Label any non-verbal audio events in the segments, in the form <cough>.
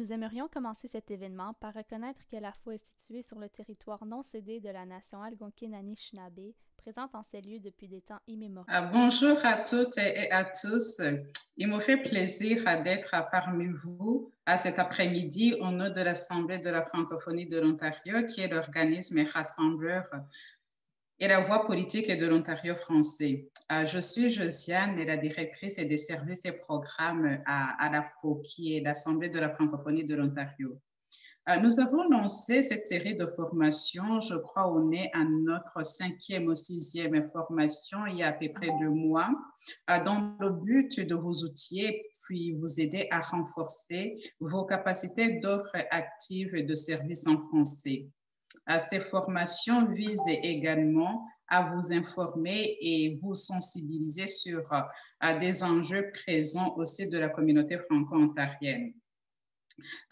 Nous aimerions commencer cet événement par reconnaître que la foi est située sur le territoire non cédé de la nation algonquine Anishinaabe, présente en ces lieux depuis des temps immémoriaux. Ah, bonjour à toutes et à tous. Il me fait plaisir d'être parmi vous à cet après-midi au nom de l'Assemblée de la francophonie de l'Ontario, qui est l'organisme rassembleur et la voie politique de l'Ontario français. Euh, je suis Josiane et la directrice des services et programmes à, à la FO, qui est l'Assemblée de la francophonie de l'Ontario. Euh, nous avons lancé cette série de formations, je crois, on est à notre cinquième ou sixième formation il y a à peu près deux mois, euh, dans le but de vous outiller puis vous aider à renforcer vos capacités d'offres actives de services en français. Ces formations visent également à vous informer et vous sensibiliser sur euh, des enjeux présents au sein de la communauté franco-ontarienne.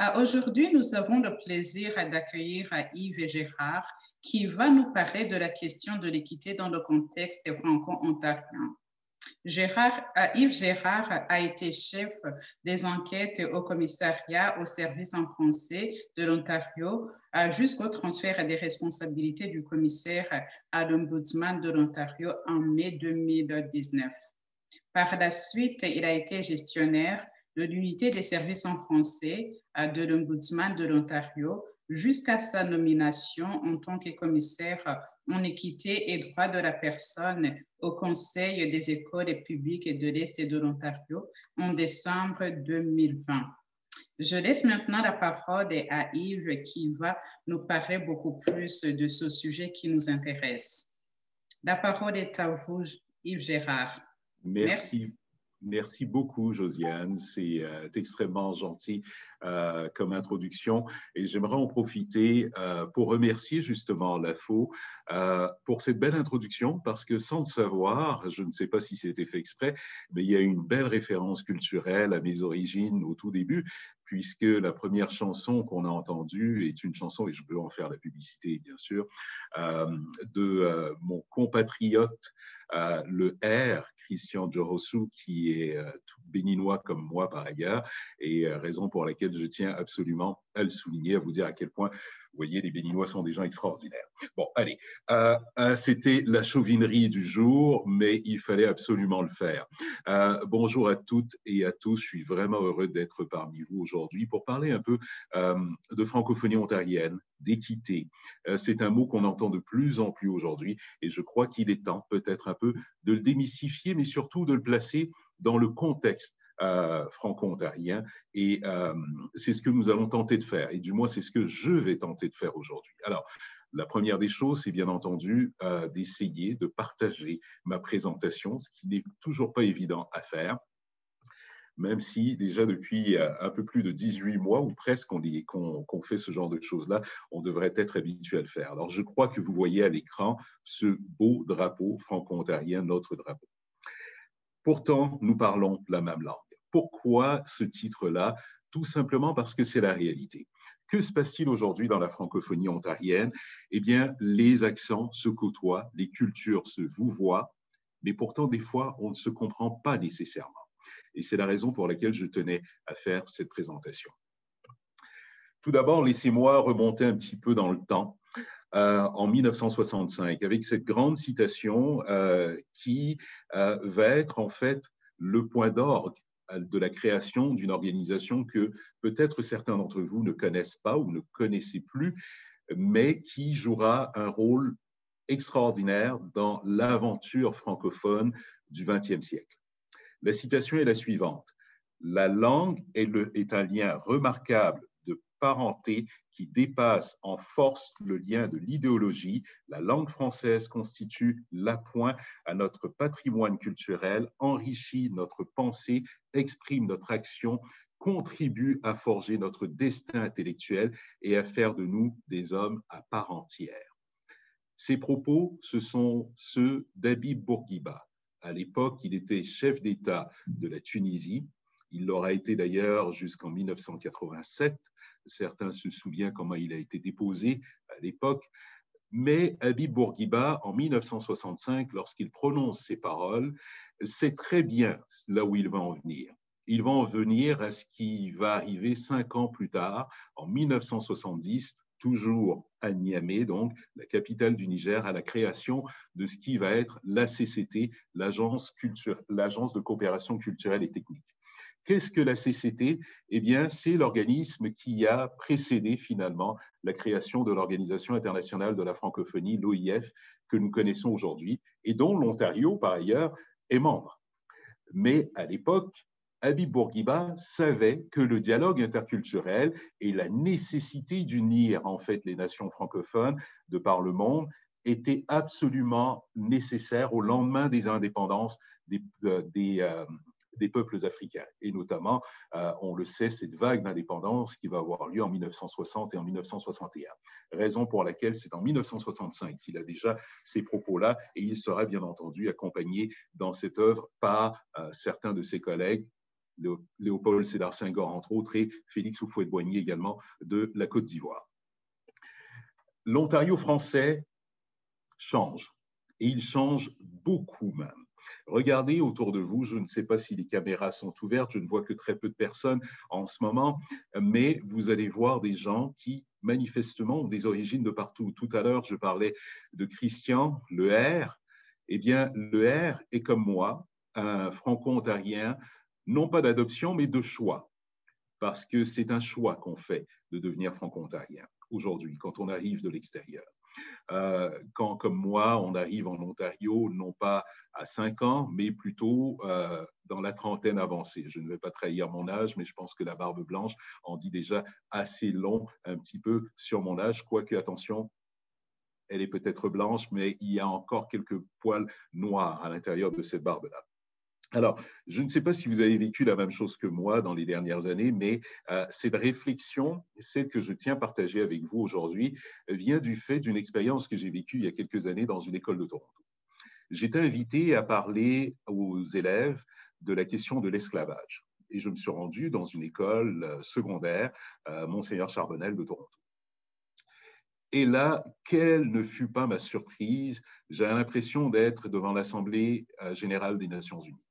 Euh, aujourd'hui, nous avons le plaisir d'accueillir Yves et Gérard qui va nous parler de la question de l'équité dans le contexte franco-ontarien. Euh, Yves Gérard a été chef des enquêtes au commissariat au service en français de l'Ontario euh, jusqu'au transfert des responsabilités du commissaire à l'Ombudsman de l'Ontario en mai 2019. Par la suite, il a été gestionnaire de l'unité des services en français euh, de l'Ombudsman de l'Ontario jusqu'à sa nomination en tant que commissaire en équité et droit de la personne au Conseil des écoles publiques de l'Est et de l'Ontario en décembre 2020. Je laisse maintenant la parole à Yves qui va nous parler beaucoup plus de ce sujet qui nous intéresse. La parole est à vous, Yves Gérard. Merci. Merci beaucoup, Josiane. C'est euh, extrêmement gentil euh, comme introduction. Et j'aimerais en profiter euh, pour remercier justement l'AFO pour cette belle introduction, parce que sans le savoir, je ne sais pas si c'était fait exprès, mais il y a une belle référence culturelle à mes origines au tout début, puisque la première chanson qu'on a entendue est une chanson, et je peux en faire la publicité, bien sûr, de mon compatriote, le R, Christian Jorosu, qui est euh, tout béninois comme moi par ailleurs, et euh, raison pour laquelle je tiens absolument à le souligner, à vous dire à quel point voyez, les Béninois sont des gens extraordinaires. Bon, allez, euh, c'était la chauvinerie du jour, mais il fallait absolument le faire. bonjour à toutes et à tous, je suis vraiment heureux d'être parmi vous aujourd'hui pour parler un peu de francophonie ontarienne, d'équité. c'est un mot qu'on entend de plus en plus aujourd'hui et je crois qu'il est temps peut-être un peu de le démystifier, mais surtout de le placer dans le contexte euh, franco-ontarien. Et euh, c'est ce que nous allons tenter de faire, et du moins c'est ce que je vais tenter de faire aujourd'hui. Alors, la première des choses, c'est bien entendu euh, d'essayer de partager ma présentation, ce qui n'est toujours pas évident à faire même si déjà depuis un peu plus de 18 mois ou presque qu'on fait ce genre de choses-là, on devrait être habitué à le faire. Alors je crois que vous voyez à l'écran ce beau drapeau franco-ontarien, notre drapeau. Pourtant, nous parlons la même langue. Pourquoi ce titre-là? Tout simplement parce que c'est la réalité. Que se passe-t-il aujourd'hui dans la francophonie ontarienne? Eh bien, les accents se côtoient, les cultures se vouvoient, mais pourtant, des fois, on ne se comprend pas nécessairement. Et c'est la raison pour laquelle je tenais à faire cette présentation. Tout d'abord, laissez-moi remonter un petit peu dans le temps. Euh, en 1965, avec cette grande citation euh, qui euh, va être en fait le point d'orgue de la création d'une organisation que peut-être certains d'entre vous ne connaissent pas ou ne connaissez plus, mais qui jouera un rôle extraordinaire dans l'aventure francophone du XXe siècle. La citation est la suivante. La langue est, est un lien remarquable parenté qui dépasse en force le lien de l'idéologie, la langue française constitue l'appoint à notre patrimoine culturel, enrichit notre pensée, exprime notre action, contribue à forger notre destin intellectuel et à faire de nous des hommes à part entière. Ces propos, ce sont ceux d'Habib Bourguiba. À l'époque, il était chef d'État de la Tunisie. Il l'aura été d'ailleurs jusqu'en 1987 Certains se souviennent comment il a été déposé à l'époque. Mais Habib Bourguiba, en 1965, lorsqu'il prononce ces paroles, sait très bien là où il va en venir. ils vont venir à ce qui va arriver cinq ans plus tard, en 1970, toujours à Niamey, donc la capitale du Niger, à la création de ce qui va être l'ACCT, l'agence de coopération culturelle et technique. Qu'est-ce que la CCT Eh bien, c'est l'organisme qui a précédé finalement la création de l'Organisation internationale de la francophonie, l'OIF, que nous connaissons aujourd'hui, et dont l'Ontario, par ailleurs, est membre. Mais à l'époque, Habib Bourguiba savait que le dialogue interculturel et la nécessité d'unir en fait les nations francophones de par le monde était absolument nécessaire au lendemain des indépendances des, euh, euh, des peuples africains. Et notamment, euh, on le sait, cette vague d'indépendance qui va avoir lieu en 1960 et en 1961. Raison pour laquelle c'est en 1965 qu'il a déjà ces propos-là et il sera bien entendu accompagné dans cette œuvre par euh, certains de ses collègues, Léopold Sédar Senghor entre autres et Félix Houphouët-Boigny également de la Côte d'Ivoire. L'Ontario français change et il change beaucoup même. Regardez autour de vous, je ne sais pas si les caméras sont ouvertes, je ne vois que très peu de personnes en ce moment, mais vous allez voir des gens qui manifestement ont des origines de partout. Tout à l'heure, je parlais de Christian, le R. Eh bien, le R est comme moi, un franco-ontarien, non pas d'adoption, mais de choix, parce que c'est un choix qu'on fait de devenir franco-ontarien aujourd'hui, quand on arrive de l'extérieur. Euh, quand, comme moi, on arrive en Ontario, non pas à 5 ans, mais plutôt euh, dans la trentaine avancée. Je ne vais pas trahir mon âge, mais je pense que la barbe blanche en dit déjà assez long, un petit peu sur mon âge, quoique, attention, elle est peut-être blanche, mais il y a encore quelques poils noirs à l'intérieur de cette barbe-là. Alors, je ne sais pas si vous avez vécu la même chose que moi dans les dernières années, mais euh, cette réflexion, celle que je tiens à partager avec vous aujourd'hui, vient du fait d'une expérience que j'ai vécue il y a quelques années dans une école de Toronto. J'étais invité à parler aux élèves de la question de l'esclavage. Et je me suis rendu dans une école euh, secondaire, euh, Monseigneur Charbonnel de Toronto. Et là, quelle ne fut pas ma surprise J'ai l'impression d'être devant l'Assemblée générale des Nations Unies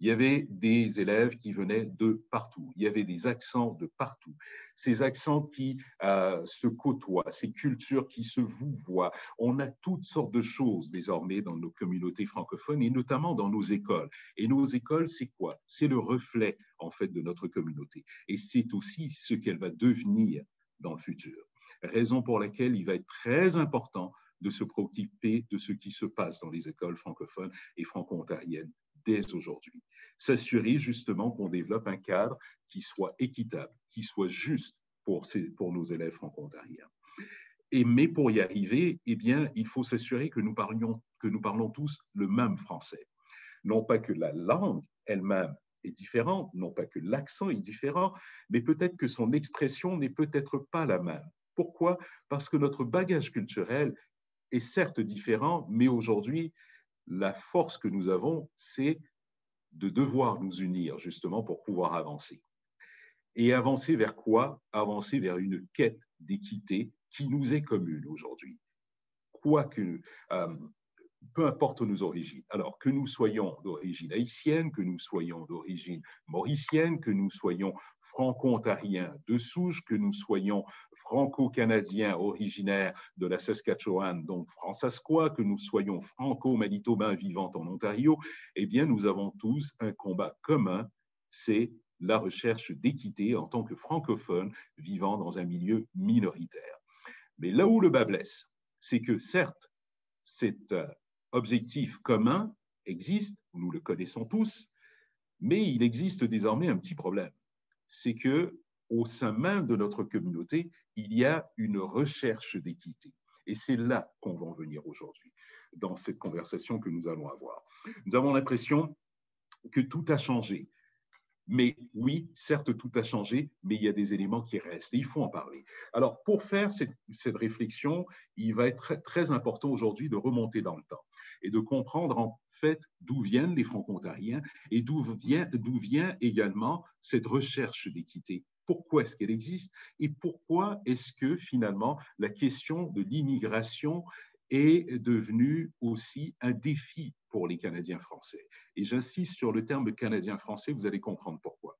il y avait des élèves qui venaient de partout, il y avait des accents de partout, ces accents qui euh, se côtoient, ces cultures qui se vouvoient. On a toutes sortes de choses désormais dans nos communautés francophones et notamment dans nos écoles. Et nos écoles, c'est quoi? C'est le reflet en fait de notre communauté et c'est aussi ce qu'elle va devenir dans le futur. Raison pour laquelle il va être très important de se préoccuper de ce qui se passe dans les écoles francophones et franco-ontariennes dès aujourd'hui. S'assurer justement qu'on développe un cadre qui soit équitable, qui soit juste pour, pour nos élèves franco-ontariens. Et, mais pour y arriver, eh bien, il faut s'assurer que que nous parlons tous le même français. Non pas que la langue elle-même est différente, non pas que l'accent est différent, mais peut-être que son expression n'est peut-être pas la même. Pourquoi? Parce que notre bagage culturel est certes différent, mais aujourd'hui, la force que nous avons, c'est de devoir nous unir justement pour pouvoir avancer. Et avancer vers quoi? Avancer vers une quête d'équité qui nous est commune aujourd'hui. Quoique, euh, peu importe nos origines. Alors, que nous soyons d'origine haïtienne, que nous soyons d'origine mauricienne, que nous soyons franco-ontariens de souche, que nous soyons franco-canadiens originaires de la Saskatchewan, donc francescois, que nous soyons franco-manitobains vivant en Ontario, eh bien, nous avons tous un combat commun, c'est la recherche d'équité en tant que francophones vivant dans un milieu minoritaire. Mais là où le bas blesse, c'est que certes, cet euh, objectif commun existe, nous le connaissons tous, mais il existe désormais un petit problème. C'est que au sein même de notre communauté, il y a une recherche d'équité. Et c'est là qu'on va en venir aujourd'hui, dans cette conversation que nous allons avoir. Nous avons l'impression que tout a changé. Mais oui, certes, tout a changé, mais il y a des éléments qui restent et il faut en parler. Alors, pour faire cette, réflexion, il va être très, très important aujourd'hui de remonter dans le temps et de comprendre en fait d'où viennent les franco-ontariens et d'où vient, également cette recherche d'équité pourquoi est-ce qu'elle existe et pourquoi est-ce que finalement la question de l'immigration est devenu aussi un défi pour les Canadiens français? Et j'insiste sur le terme Canadien français, vous allez comprendre pourquoi.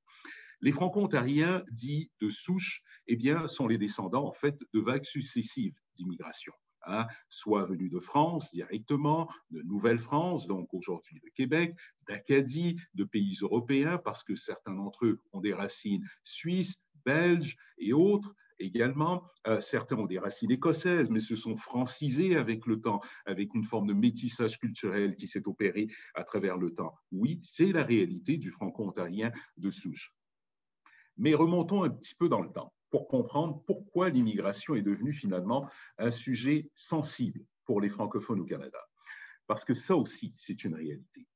Les franco-ontariens dits de souche, eh bien, sont les descendants en fait de vagues successives d'immigration. Hein, soit venus de France directement, de Nouvelle-France, donc aujourd'hui de Québec, d'Acadie, de pays européens, parce que certains d'entre eux ont des racines suisses, belges et autres, également. Euh, certains ont des racines écossaises, mais se sont francisés avec le temps, avec une forme de métissage culturel qui s'est opéré à travers le temps. Oui, c'est la réalité du franco-ontarien de souche. Mais remontons un petit peu dans le temps pour comprendre pourquoi l'immigration est devenue finalement un sujet sensible pour les francophones au Canada. Parce que ça aussi, c'est une réalité.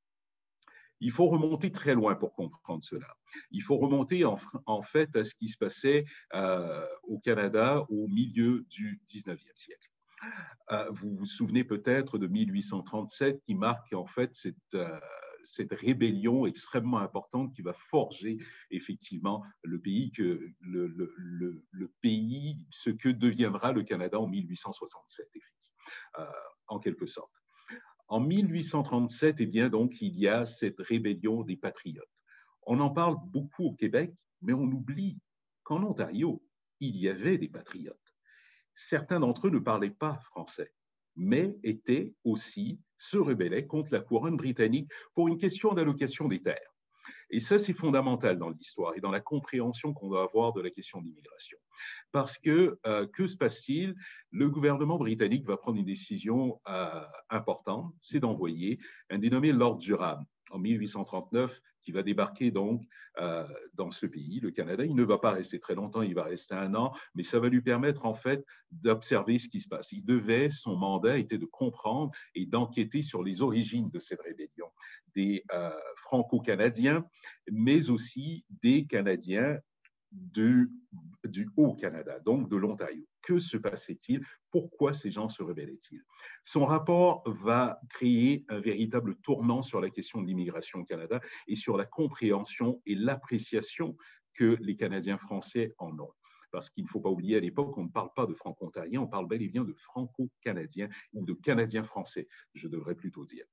Il faut remonter très loin pour comprendre cela. Il faut remonter en, fait à ce qui se passait euh, au Canada au milieu du 19e siècle. Euh, vous vous souvenez peut-être de 1837 qui marque en fait cette, euh, cette rébellion extrêmement importante qui va forger effectivement le pays, le, pays ce que deviendra le Canada en 1867, effectivement, en quelque sorte. En 1837, eh bien, donc, il y a cette rébellion des patriotes. On en parle beaucoup au Québec, mais on oublie qu'en Ontario, il y avait des patriotes. Certains d'entre eux ne parlaient pas français, mais étaient aussi, se rebellaient contre la couronne britannique pour une question d'allocation des terres. Et ça, c'est fondamental dans l'histoire et dans la compréhension qu'on doit avoir de la question d'immigration. Parce que, euh, que se passe-t-il? Le gouvernement britannique va prendre une décision euh, importante, c'est d'envoyer un dénommé Lord Durham en 1839 qui va débarquer donc euh, dans ce pays, le Canada. Il ne va pas rester très longtemps, il va rester un an, mais ça va lui permettre en fait d'observer ce qui se passe. Il devait, son mandat était de comprendre et d'enquêter sur les origines de cette rébellion des euh, franco-canadiens, mais aussi des Canadiens du, Haut-Canada, donc de l'Ontario. Que se passait-il Pourquoi ces gens se rebellaient-ils Son rapport va créer un véritable tournant sur la question de l'immigration au Canada et sur la compréhension et l'appréciation que les Canadiens français en ont parce qu'il ne faut pas oublier à l'époque, on ne parle pas de franco-ontarien, on parle bel et bien de franco-canadien ou de canadien français, je devrais plutôt dire.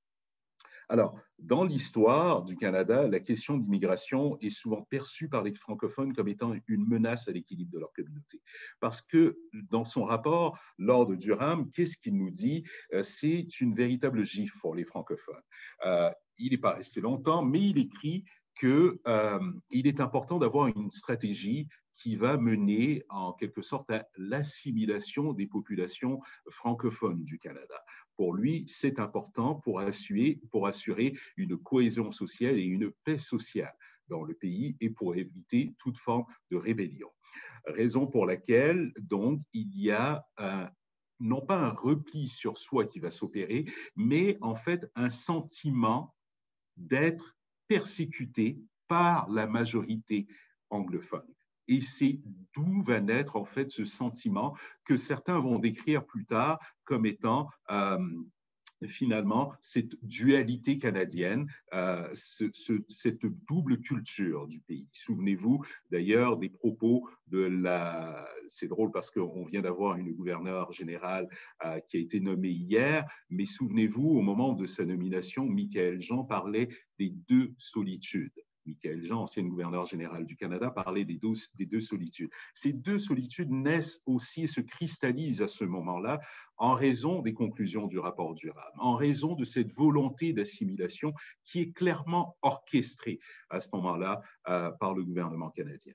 Alors, dans l'histoire du Canada, la question d'immigration est souvent perçue par les francophones comme étant une menace à l'équilibre de leur communauté. Parce que dans son rapport, Lord Durham, qu'est-ce qu'il nous dit? Euh, C'est une véritable gifle pour les francophones. Euh, il n'est pas resté longtemps, mais il écrit qu'il euh, est important d'avoir une stratégie qui va mener en quelque sorte à l'assimilation des populations francophones du Canada. Pour lui, c'est important pour assurer, une cohésion sociale et une paix sociale dans le pays et pour éviter toute forme de rébellion. Raison pour laquelle, donc, il y a non pas un repli sur soi qui va s'opérer, mais en fait un sentiment d'être persécuté par la majorité anglophone. Et c'est d'où va naître en fait ce sentiment que certains vont décrire plus tard comme étant euh, finalement cette dualité canadienne, euh, cette double culture du pays. Souvenez-vous d'ailleurs des propos de la... C'est drôle parce qu'on vient d'avoir une gouverneure générale euh, qui a été nommée hier, mais souvenez-vous, au moment de sa nomination, Michael Jean parlait des deux solitudes. Michael Jean, ancien gouverneur général du Canada, parlait des deux, des deux solitudes. Ces deux solitudes naissent aussi et se cristallisent à ce moment-là en raison des conclusions du rapport Durham, en raison de cette volonté d'assimilation qui est clairement orchestrée à ce moment-là euh, par le gouvernement canadien.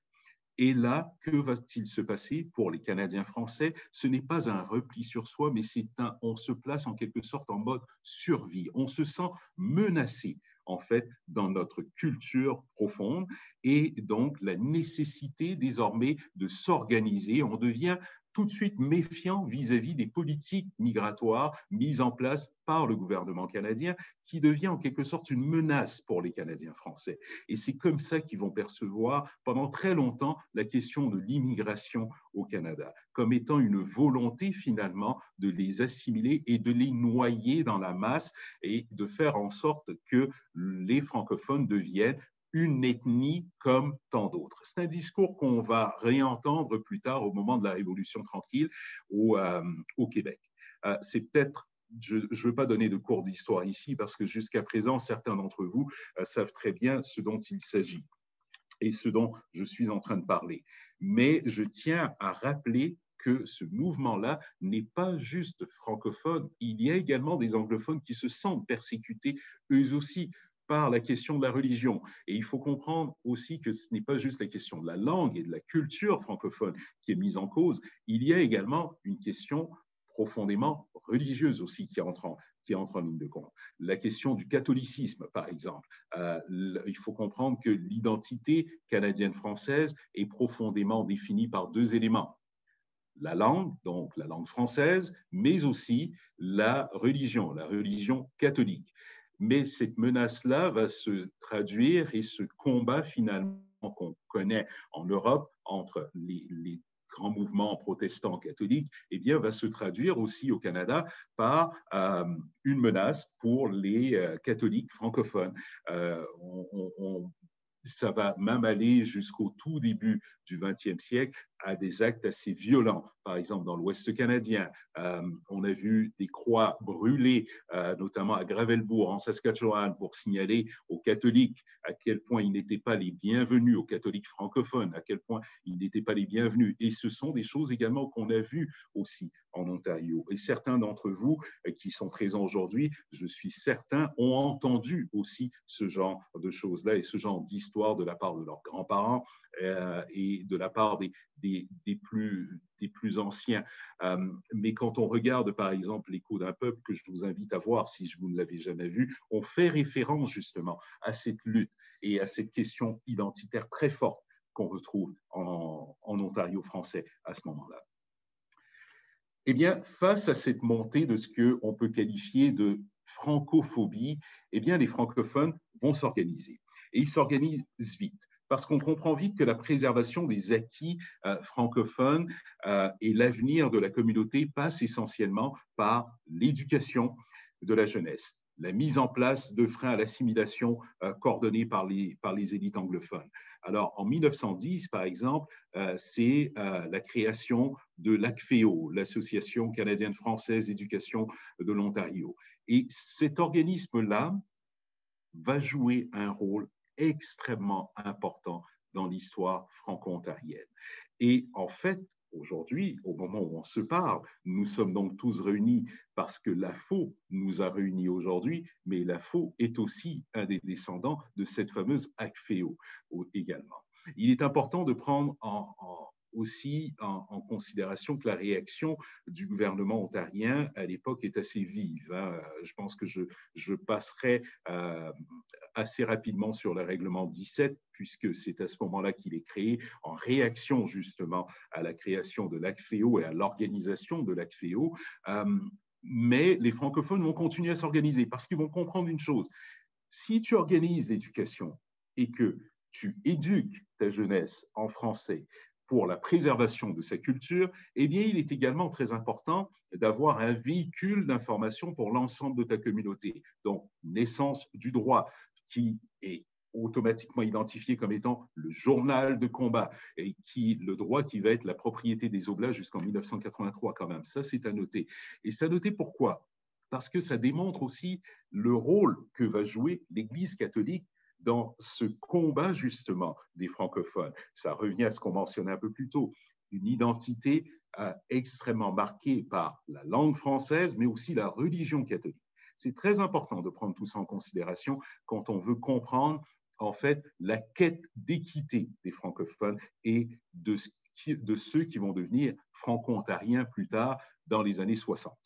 Et là, que va-t-il se passer pour les Canadiens français? Ce n'est pas un repli sur soi, mais c'est un, on se place en quelque sorte en mode survie. On se sent menacé en fait dans notre culture profonde et donc la nécessité désormais de s'organiser. On devient tout de suite méfiant vis-à-vis des politiques migratoires mises en place par le gouvernement canadien, qui devient en quelque sorte une menace pour les Canadiens français. Et c'est comme ça qu'ils vont percevoir pendant très longtemps la question de l'immigration au Canada, comme étant une volonté finalement de les assimiler et de les noyer dans la masse et de faire en sorte que les francophones deviennent une ethnie comme tant d'autres. C'est un discours qu'on va réentendre plus tard au moment de la Révolution tranquille au, euh, Québec. Euh, c'est peut-être je ne veux pas donner de cours d'histoire ici parce que jusqu'à présent, certains d'entre vous savent très bien ce dont il s'agit et ce dont je suis en train de parler. Mais je tiens à rappeler que ce mouvement-là n'est pas juste francophone, il y a également des anglophones qui se sentent persécutés eux aussi par la question de la religion. Et il faut comprendre aussi que ce n'est pas juste la question de la langue et de la culture francophone qui est mise en cause, il y a également une question profondément religieuse aussi qui entre en, ligne de compte. La question du catholicisme, par exemple. Euh, il faut comprendre que l'identité canadienne-française est profondément définie par deux éléments la langue, donc la langue française, mais aussi la religion, la religion catholique. Mais cette menace-là va se traduire et ce combat finalement qu'on connaît en Europe entre les, grands mouvements protestants catholiques, eh bien, va se traduire aussi au Canada par euh, une menace pour les euh, catholiques francophones. Euh, ça va même aller jusqu'au tout début du XXe siècle à des actes assez violents. Par exemple, dans l'Ouest canadien, euh, on a vu des croix brûlées, euh, notamment à Gravelbourg, en Saskatchewan, pour signaler aux catholiques à quel point ils n'étaient pas les bienvenus, aux catholiques francophones, à quel point ils n'étaient pas les bienvenus. Et ce sont des choses également qu'on a vues aussi en Ontario. Et certains d'entre vous euh, qui sont présents aujourd'hui, je suis certain, ont entendu aussi ce genre de choses-là et ce genre d'histoire de la part de leurs grands-parents et de la part des plus anciens. Euh, mais quand on regarde, par exemple, l'écho d'un peuple, que je vous invite à voir si vous ne l'avez jamais vu, on fait référence justement à cette lutte et à cette question identitaire très forte qu'on retrouve en, en Ontario français à ce moment-là. Eh bien, face à cette montée de ce qu'on peut qualifier de francophobie, eh bien, les francophones vont s'organiser. Et ils s'organisent vite parce qu'on comprend vite que la préservation des acquis euh, francophones euh, et l'avenir de la communauté passe essentiellement par l'éducation de la jeunesse, la mise en place de freins à l'assimilation euh, coordonnés par les, par les élites anglophones. Alors, en 1910, par exemple, c'est la création de l'ACFEO, l'Association canadienne-française d'éducation de l'Ontario. Et cet organisme-là va jouer un rôle extrêmement important dans l'histoire franco-ontarienne. Et en fait, aujourd'hui, au moment où on se parle, nous sommes donc tous réunis parce que la FO nous a réunis aujourd'hui, mais la FO est aussi un des descendants de cette fameuse ACFEO également. Il est important de prendre en, aussi en, considération que la réaction du gouvernement ontarien à l'époque est assez vive. Hein. Je pense que je, je passerai euh, assez rapidement sur le règlement 17, puisque c'est à ce moment-là qu'il est créé, en réaction justement à la création de l'ACFEO et à l'organisation de l'ACFEO. Euh, mais les francophones vont continuer à s'organiser parce qu'ils vont comprendre une chose. Si tu organises l'éducation et que tu éduques ta jeunesse en français, pour la préservation de sa culture, eh bien, il est également très important d'avoir un véhicule d'information pour l'ensemble de ta communauté. Donc, naissance du droit, qui est automatiquement identifié comme étant le journal de combat et qui le droit qui va être la propriété des Oblats jusqu'en 1983 quand même. Ça, c'est à noter. Et c'est à noter pourquoi? Parce que ça démontre aussi le rôle que va jouer l'Église catholique dans ce combat justement des francophones. Ça revient à ce qu'on mentionnait un peu plus tôt, une identité euh, extrêmement marquée par la langue française, mais aussi la religion catholique. C'est très important de prendre tout ça en considération quand on veut comprendre en fait la quête d'équité des francophones et de, ceux qui vont devenir franco-ontariens plus tard dans les années 60.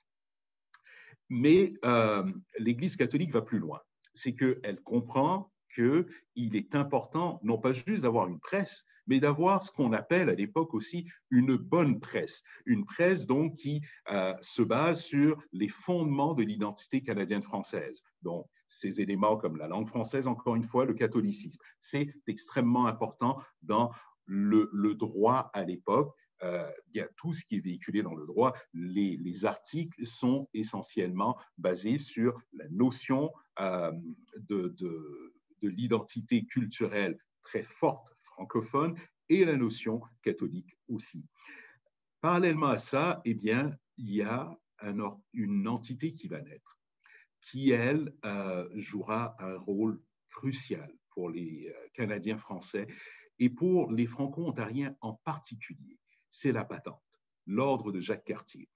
Mais euh, l'Église catholique va plus loin. C'est qu'elle comprend qu'il est important, non pas juste d'avoir une presse, mais d'avoir ce qu'on appelle à l'époque aussi une bonne presse. Une presse donc qui euh, se base sur les fondements de l'identité canadienne-française. Donc, ces éléments comme la langue française, encore une fois, le catholicisme. C'est extrêmement important dans le, droit à l'époque. Euh, bien, tout ce qui est véhiculé dans le droit, les, les articles sont essentiellement basés sur la notion euh, de de l'identité culturelle très forte francophone et la notion catholique aussi. Parallèlement à ça, eh bien, il y a une entité qui va naître, qui, elle, euh, jouera un rôle crucial pour les euh, Canadiens français et pour les Franco-Ontariens en particulier. C'est la patente, l'ordre de Jacques Cartier.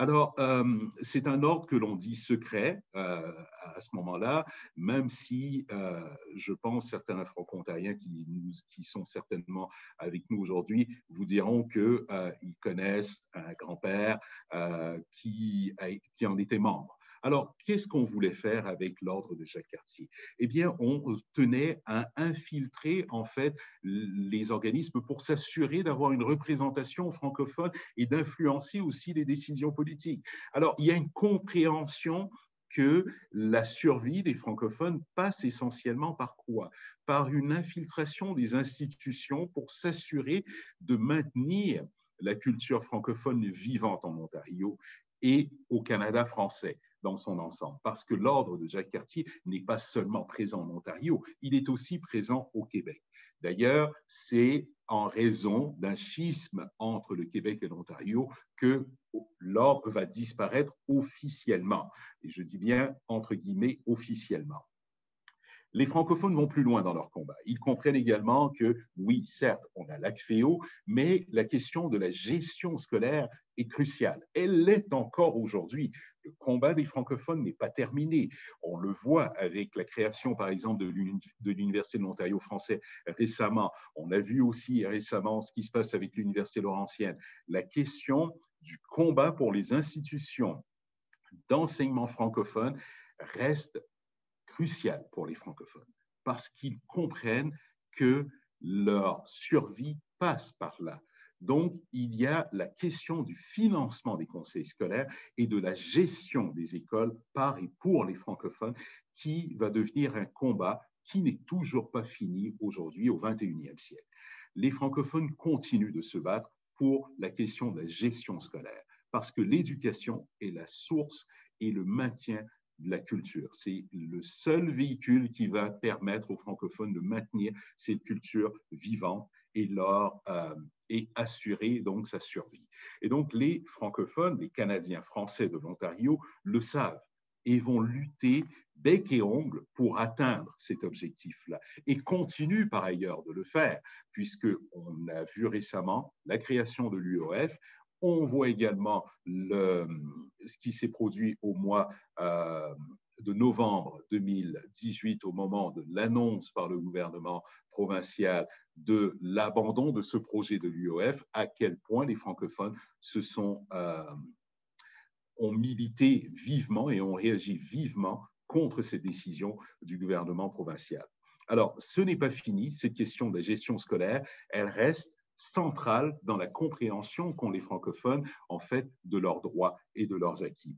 Alors, euh, c'est un ordre que l'on dit secret euh, à ce moment-là, même si euh, je pense certains franco-ontariens qui, sont certainement avec nous aujourd'hui vous diront qu'ils connaissent un grand-père qui, qui en était membre. Alors, qu'est-ce qu'on voulait faire avec l'ordre de Jacques Cartier? Eh bien, on tenait à infiltrer en fait les organismes pour s'assurer d'avoir une représentation francophone et d'influencer aussi les décisions politiques. Alors, il y a une compréhension que la survie des francophones passe essentiellement par quoi? Par une infiltration des institutions pour s'assurer de maintenir la culture francophone vivante en Ontario et au Canada français dans son ensemble, parce que l'ordre de Jacques Cartier n'est pas seulement présent en Ontario, il est aussi présent au Québec. D'ailleurs, c'est en raison d'un schisme entre le Québec et l'Ontario que l'ordre va disparaître officiellement. Et je dis bien entre guillemets officiellement. Les francophones vont plus loin dans leur combat. Ils comprennent également que, oui, certes, on a l'ACFEO, mais la question de la gestion scolaire est cruciale. Elle l'est encore aujourd'hui. Le combat des francophones n'est pas terminé. On le voit avec la création, par exemple, de l'Université de l'Ontario français récemment. On a vu aussi récemment ce qui se passe avec l'Université Laurentienne. La question du combat pour les institutions d'enseignement francophone reste crucial pour les francophones parce qu'ils comprennent que leur survie passe par là. Donc, il y a la question du financement des conseils scolaires et de la gestion des écoles par et pour les francophones qui va devenir un combat qui n'est toujours pas fini aujourd'hui au 21e siècle. Les francophones continuent de se battre pour la question de la gestion scolaire parce que l'éducation est la source et le maintien de la culture. C'est le seul véhicule qui va permettre aux francophones de maintenir cette culture vivante et, leur, euh, et assurer donc sa survie. Et donc les francophones, les Canadiens français de l'Ontario le savent et vont lutter bec et ongle pour atteindre cet objectif-là et continuent par ailleurs de le faire puisqu'on a vu récemment la création de l'UOF, on voit également le, ce qui s'est produit au mois euh, de novembre 2018 au moment de l'annonce par le gouvernement provincial de l'abandon de ce projet de l'UOF, à quel point les francophones se sont, euh, ont milité vivement et ont réagi vivement contre ces décisions du gouvernement provincial. Alors, ce n'est pas fini, cette question de la gestion scolaire, elle reste centrale dans la compréhension qu'ont les francophones en fait de leurs droits et de leurs acquis.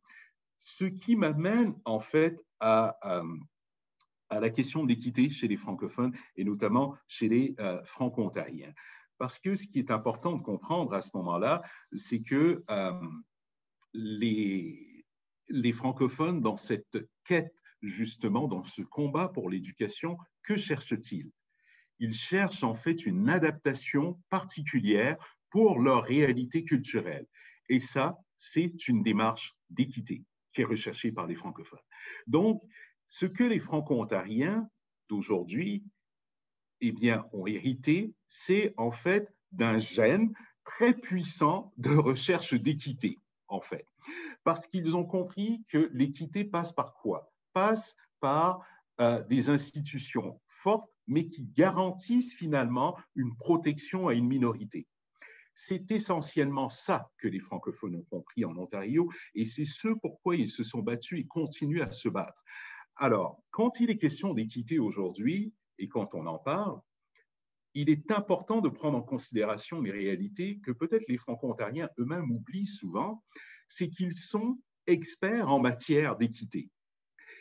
Ce qui m'amène en fait à, euh, à, la question d'équité chez les francophones et notamment chez les euh, franco-ontariens. Parce que ce qui est important de comprendre à ce moment-là, c'est que euh, les francophones, dans cette quête justement, dans ce combat pour l'éducation, que cherchent-ils? Ils cherchent en fait une adaptation particulière pour leur réalité culturelle. Et ça, c'est une démarche d'équité qui est recherchée par les francophones. Donc, ce que les franco-ontariens d'aujourd'hui eh bien, ont hérité, c'est en fait d'un gène très puissant de recherche d'équité, en fait. Parce qu'ils ont compris que l'équité passe par quoi? Passe par euh, des institutions fortes mais qui garantissent finalement une protection à une minorité. C'est essentiellement ça que les francophones ont compris en Ontario et c'est ce pourquoi ils se sont battus et continuent à se battre. Alors, quand il est question d'équité aujourd'hui et quand on en parle, il est important de prendre en considération les réalités que peut-être les franco-ontariens eux-mêmes oublient souvent, c'est qu'ils sont experts en matière d'équité.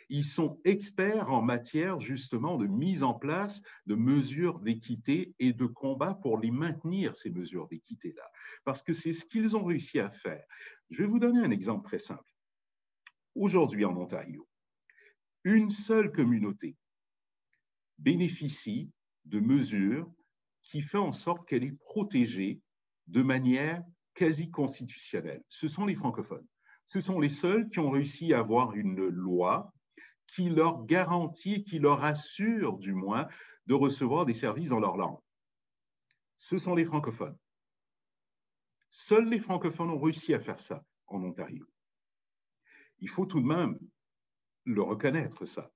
Ils sont experts en matière justement de mise en place de mesures d'équité et de combat pour les maintenir, ces mesures d'équité-là. Parce que c'est ce qu'ils ont réussi à faire. Je vais vous donner un exemple très simple. Aujourd'hui en Ontario, une seule communauté bénéficie de mesures qui font en sorte qu'elle est protégée de manière quasi constitutionnelle. Ce sont les francophones Ce sont les seuls qui ont réussi à avoir une loi qui leur garantit, qui leur assure du moins de recevoir des services dans leur langue. Ce sont les francophones. Seuls les francophones ont réussi à faire ça en Ontario. Il faut tout de même le reconnaître, ça.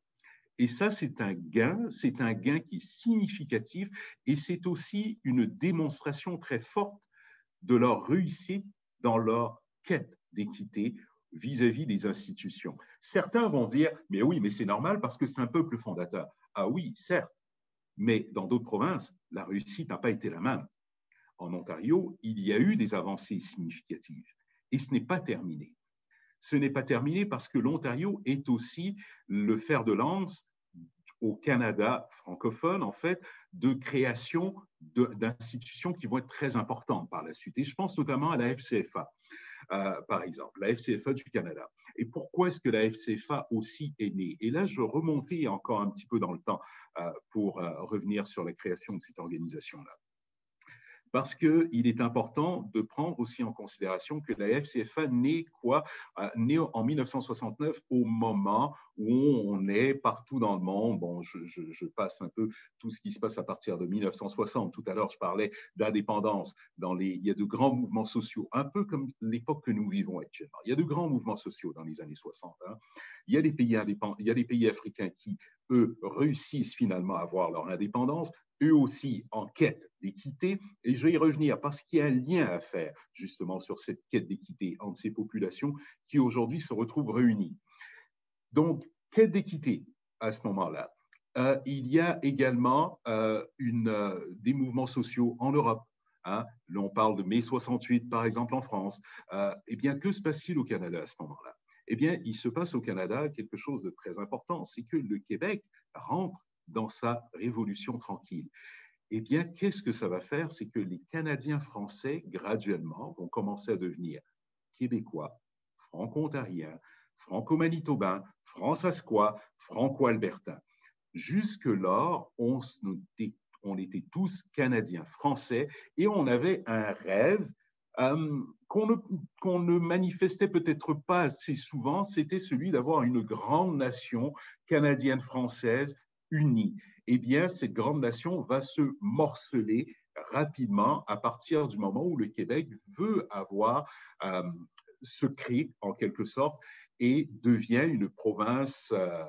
Et ça, c'est un gain, c'est un gain qui est significatif et c'est aussi une démonstration très forte de leur réussite dans leur quête d'équité vis-à-vis des institutions. Certains vont dire, mais oui, mais c'est normal parce que c'est un peuple fondateur. Ah oui, certes, mais dans d'autres provinces, la réussite n'a pas été la même. En Ontario, il y a eu des avancées significatives et ce n'est pas terminé ce n'est pas terminé parce que l'Ontario est aussi le fer de lance au Canada francophone, en fait, de création d'institutions qui vont être très importantes par la suite. Et je pense notamment à la FCFA, par exemple, la FCFA du Canada. Et pourquoi est-ce que la FCFA aussi est née? Et là, je remontais encore un petit peu dans le temps euh, pour euh, revenir sur la création de cette organisation-là parce qu'il est important de prendre aussi en considération que la FCFA naît quoi? Euh, naît en 1969 au moment où on est partout dans le monde. Bon, je, passe un peu tout ce qui se passe à partir de 1960. Tout à l'heure, je parlais d'indépendance. Il y a de grands mouvements sociaux, un peu comme l'époque que nous vivons actuellement. Il y a de grands mouvements sociaux dans les années 60. Hein. Il y a les pays il y a les pays africains qui eux réussissent finalement à avoir leur indépendance eux aussi en quête d'équité, et je vais y revenir parce qu'il y a un lien à faire justement sur cette quête d'équité entre ces populations qui aujourd'hui se retrouvent réunies. Donc, quête d'équité à ce moment-là. Euh, il y a également euh, euh, des mouvements sociaux en Europe. Hein. L'on parle de mai 68, par exemple, en France. eh bien, que se passe-t-il au Canada à ce moment-là? Eh bien, il se passe au Canada quelque chose de très important, c'est que le Québec rentre dans sa révolution tranquille. Eh bien, qu'est-ce que ça va faire? C'est que les Canadiens français, graduellement, vont commencer à devenir québécois, franco-ontariens, franco-manitobains, françaisquois, franco-albertains. Jusque-là, on, était tous Canadiens français et on avait un rêve euh, qu'on ne, manifestait peut-être pas assez souvent, c'était celui d'avoir une grande nation canadienne-française eh bien, cette grande nation va se morceler rapidement à partir du moment où le Québec veut avoir, euh, se créer en quelque sorte et devient une province euh,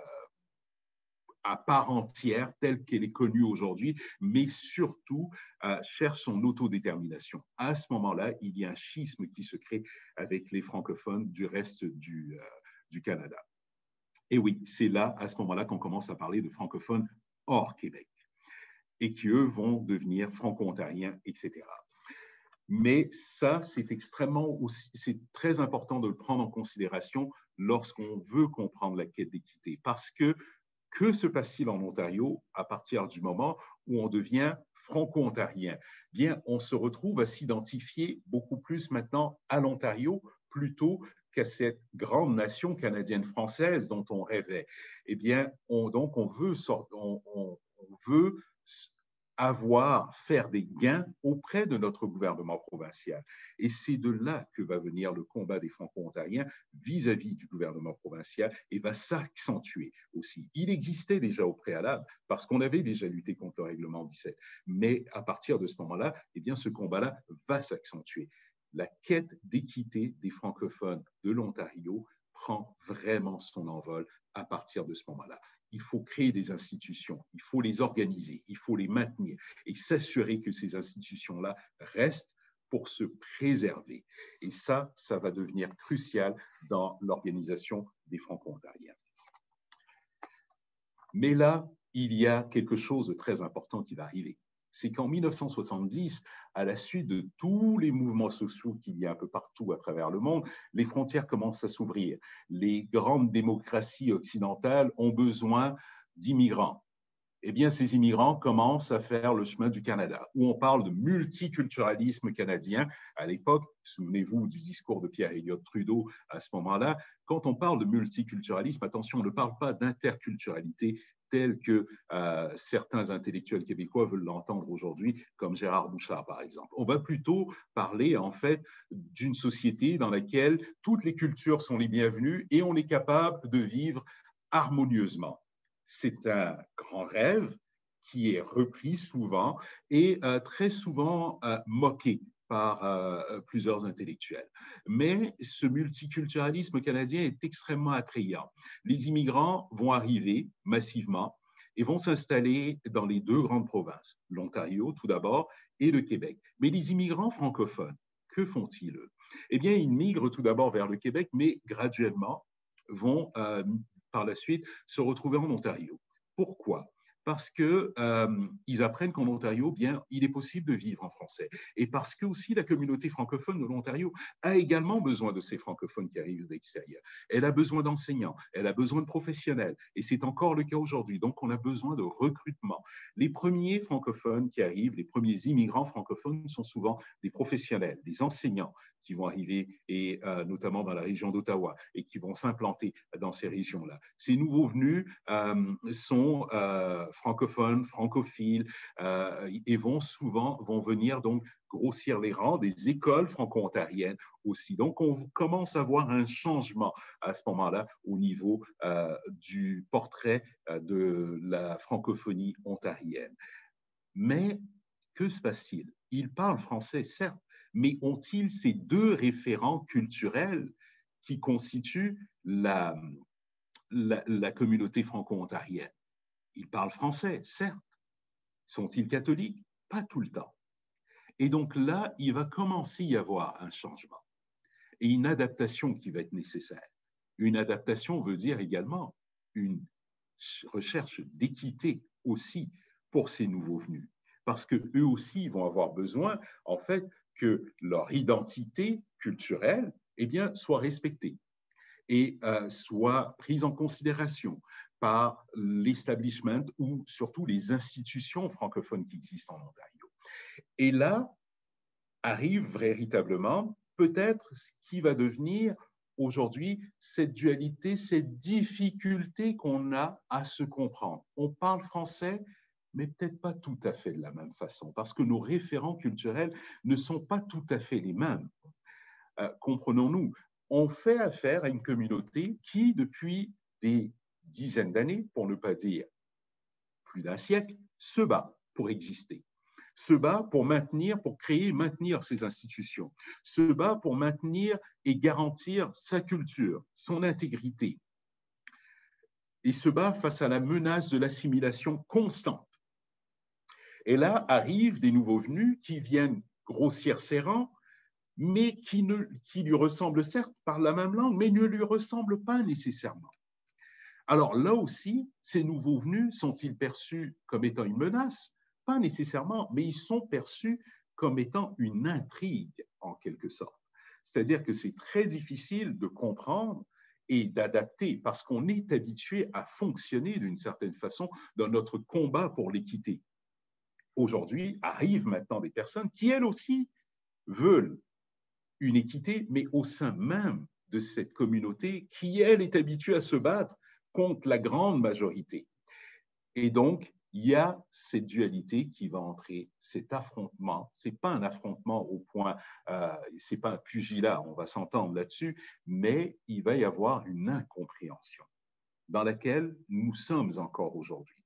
à part entière telle qu'elle est connue aujourd'hui, mais surtout euh, cherche son autodétermination. À ce moment-là, il y a un schisme qui se crée avec les francophones du reste du, du Canada. Et oui, c'est là, à ce moment-là, qu'on commence à parler de francophones hors Québec et qui, eux, vont devenir franco-ontariens, etc. Mais ça, c'est extrêmement aussi, c'est très important de le prendre en considération lorsqu'on veut comprendre la quête d'équité. Parce que que se passe-t-il en Ontario à partir du moment où on devient franco-ontarien? Bien, on se retrouve à s'identifier beaucoup plus maintenant à l'Ontario plutôt qu'à cette grande nation canadienne-française dont on rêvait. Eh bien, on, donc, on veut, on, veut avoir, faire des gains auprès de notre gouvernement provincial. Et c'est de là que va venir le combat des Franco-Ontariens vis-à-vis du gouvernement provincial et va s'accentuer aussi. Il existait déjà au préalable parce qu'on avait déjà lutté contre le règlement 17. Mais à partir de ce moment-là, eh bien, ce combat-là va s'accentuer la quête d'équité des francophones de l'Ontario prend vraiment son envol à partir de ce moment-là. Il faut créer des institutions, il faut les organiser, il faut les maintenir et s'assurer que ces institutions-là restent pour se préserver. Et ça, ça va devenir crucial dans l'organisation des Franco-Ontariens. Mais là, il y a quelque chose de très important qui va arriver c'est qu'en 1970, à la suite de tous les mouvements sociaux qu'il y a un peu partout à travers le monde, les frontières commencent à s'ouvrir. Les grandes démocraties occidentales ont besoin d'immigrants. Eh bien, ces immigrants commencent à faire le chemin du Canada, où on parle de multiculturalisme canadien. À l'époque, souvenez-vous du discours de Pierre Elliott Trudeau à ce moment-là, quand on parle de multiculturalisme, attention, on ne parle pas d'interculturalité, tel que euh, certains intellectuels québécois veulent l'entendre aujourd'hui, comme Gérard Bouchard par exemple. On va plutôt parler en fait d'une société dans laquelle toutes les cultures sont les bienvenues et on est capable de vivre harmonieusement. C'est un grand rêve qui est repris souvent et euh, très souvent euh, moqué par euh, plusieurs intellectuels. Mais ce multiculturalisme canadien est extrêmement attrayant. Les immigrants vont arriver massivement et vont s'installer dans les deux grandes provinces, l'Ontario tout d'abord et le Québec. Mais les immigrants francophones, que font-ils Eh bien, ils migrent tout d'abord vers le Québec, mais graduellement vont euh, par la suite se retrouver en Ontario. Pourquoi? Parce qu'ils euh, apprennent qu'en Ontario, bien, il est possible de vivre en français. Et parce que aussi la communauté francophone de l'Ontario a également besoin de ces francophones qui arrivent de l'extérieur. Elle a besoin d'enseignants, elle a besoin de professionnels. Et c'est encore le cas aujourd'hui. Donc, on a besoin de recrutement. Les premiers francophones qui arrivent, les premiers immigrants francophones sont souvent des professionnels, des enseignants, qui vont arriver, et euh, notamment dans la région d'Ottawa, et qui vont s'implanter dans ces régions-là. Ces nouveaux venus euh, sont euh, francophones, francophiles, et vont souvent vont venir donc grossir les rangs des écoles franco-ontariennes aussi. Donc, on commence à voir un changement à ce moment-là au niveau du portrait de la francophonie ontarienne. Mais que se passe-t-il? Ils parlent français, certes, mais ont-ils ces deux référents culturels qui constituent la, la, communauté franco-ontarienne? Ils parlent français, certes. Sont-ils catholiques? Pas tout le temps. Et donc là, il va commencer à y avoir un changement et une adaptation qui va être nécessaire. Une adaptation veut dire également une recherche d'équité aussi pour ces nouveaux venus, parce qu'eux aussi vont avoir besoin, en fait, que leur identité culturelle eh bien, soit respectée et euh, soit prise en considération par l'establishment ou surtout les institutions francophones qui existent en Ontario. Et là arrive véritablement peut-être ce qui va devenir aujourd'hui cette dualité, cette difficulté qu'on a à se comprendre. On parle français, mais peut-être pas tout à fait de la même façon, parce que nos référents culturels ne sont pas tout à fait les mêmes. Euh, comprenons-nous, on fait affaire à une communauté qui, depuis des dizaines d'années, pour ne pas dire plus d'un siècle, se bat pour exister se bat pour maintenir, pour créer maintenir ses institutions, se bat pour maintenir et garantir sa culture, son intégrité, et se bat face à la menace de l'assimilation constante et là arrivent des nouveaux venus qui viennent grossir ses rangs, mais qui, qui lui ressemblent certes par la même langue, mais ne lui ressemblent pas nécessairement. Alors là aussi, ces nouveaux venus sont-ils perçus comme étant une menace? Pas nécessairement, mais ils sont perçus comme étant une intrigue en quelque sorte. C'est-à-dire que c'est très difficile de comprendre et d'adapter parce qu'on est habitué à fonctionner d'une certaine façon dans notre combat pour l'équité aujourd'hui arrivent maintenant des personnes qui, elles aussi, veulent une équité, mais au sein même de cette communauté qui, elle, est habituée à se battre contre la grande majorité. Et donc, il y a cette dualité qui va entrer, cet affrontement. Ce n'est pas un affrontement au point, euh, ce n'est pas un pugilat, on va s'entendre là-dessus, mais il va y avoir une incompréhension dans laquelle nous sommes encore aujourd'hui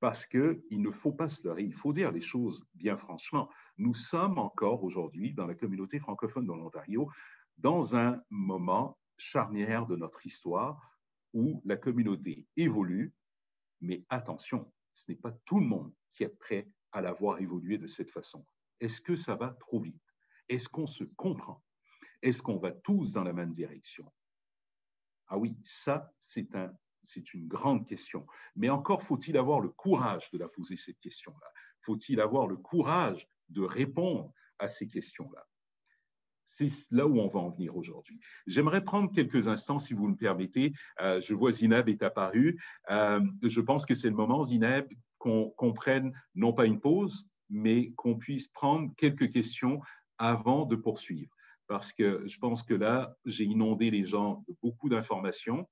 parce qu'il ne faut pas se leurrer, il faut dire les choses bien franchement. Nous sommes encore aujourd'hui, dans la communauté francophone de l'Ontario, dans un moment charnière de notre histoire où la communauté évolue, mais attention, ce n'est pas tout le monde qui est prêt à la voir évoluer de cette façon. Est-ce que ça va trop vite? Est-ce qu'on se comprend? Est-ce qu'on va tous dans la même direction? Ah oui, ça, c'est un c'est une grande question. Mais encore faut-il avoir le courage de la poser, cette question-là. Faut-il avoir le courage de répondre à ces questions-là? C'est là où on va en venir aujourd'hui. J'aimerais prendre quelques instants, si vous me permettez. Euh, je vois Zineb est apparu. Euh, je pense que c'est le moment, Zineb, qu'on prenne non pas une pause, mais qu'on puisse prendre quelques questions avant de poursuivre. Parce que je pense que là, j'ai inondé les gens de beaucoup d'informations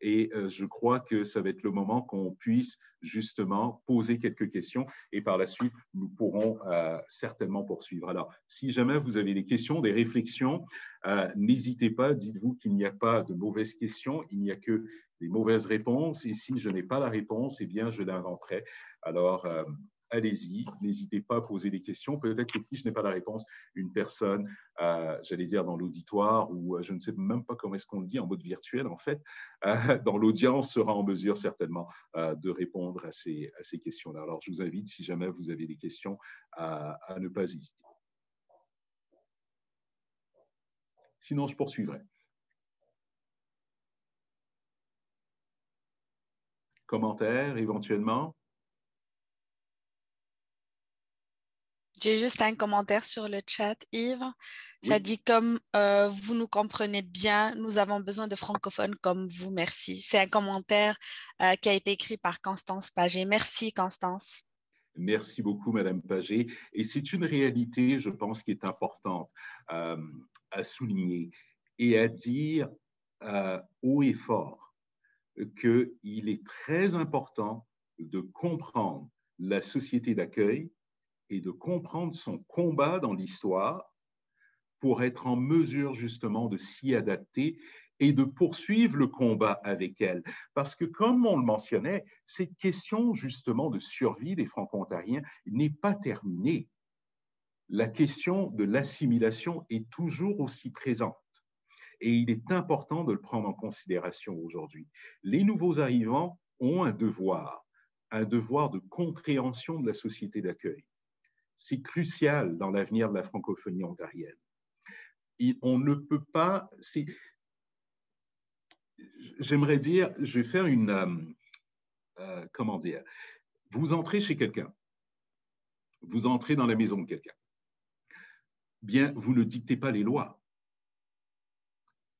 Et euh, je crois que ça va être le moment qu'on puisse justement poser quelques questions et par la suite, nous pourrons euh, certainement poursuivre. Alors, si jamais vous avez des questions, des réflexions, euh, n'hésitez pas, dites-vous qu'il n'y a pas de mauvaises questions, il n'y a que des mauvaises réponses. Et si je n'ai pas la réponse, eh bien, je l'inventerai. Alors, allez-y, n'hésitez pas à poser des questions. Peut-être que si je n'ai pas la réponse, une personne, euh, j'allais dire dans l'auditoire, ou euh, je ne sais même pas comment est-ce qu'on le dit en mode virtuel, en fait, euh, <laughs> dans l'audience sera en mesure certainement de répondre à ces, questions-là. Alors, je vous invite, si jamais vous avez des questions, à, à ne pas hésiter. Sinon, je poursuivrai. Commentaires éventuellement? J'ai juste un commentaire sur le chat, Yves. Ça dit comme euh, vous nous comprenez bien, nous avons besoin de francophones comme vous. Merci. C'est un commentaire euh, qui a été écrit par Constance Pagé. Merci, Constance. Merci beaucoup, Madame Pagé. Et c'est une réalité, je pense, qui est importante euh, à souligner et à dire haut et fort qu'il est très important de comprendre la société d'accueil et de comprendre son combat dans l'histoire pour être en mesure justement de s'y adapter et de poursuivre le combat avec elle. Parce que comme on le mentionnait, cette question justement de survie des Franco-Ontariens n'est pas terminée. La question de l'assimilation est toujours aussi présente. Et il est important de le prendre en considération aujourd'hui. Les nouveaux arrivants ont un devoir, un devoir de compréhension de la société d'accueil c'est crucial dans l'avenir de la francophonie ontarienne. on ne peut pas. J'aimerais dire, je vais faire une. Euh, euh, comment dire Vous entrez chez quelqu'un. Vous entrez dans la maison de quelqu'un. Bien, vous ne dictez pas les lois.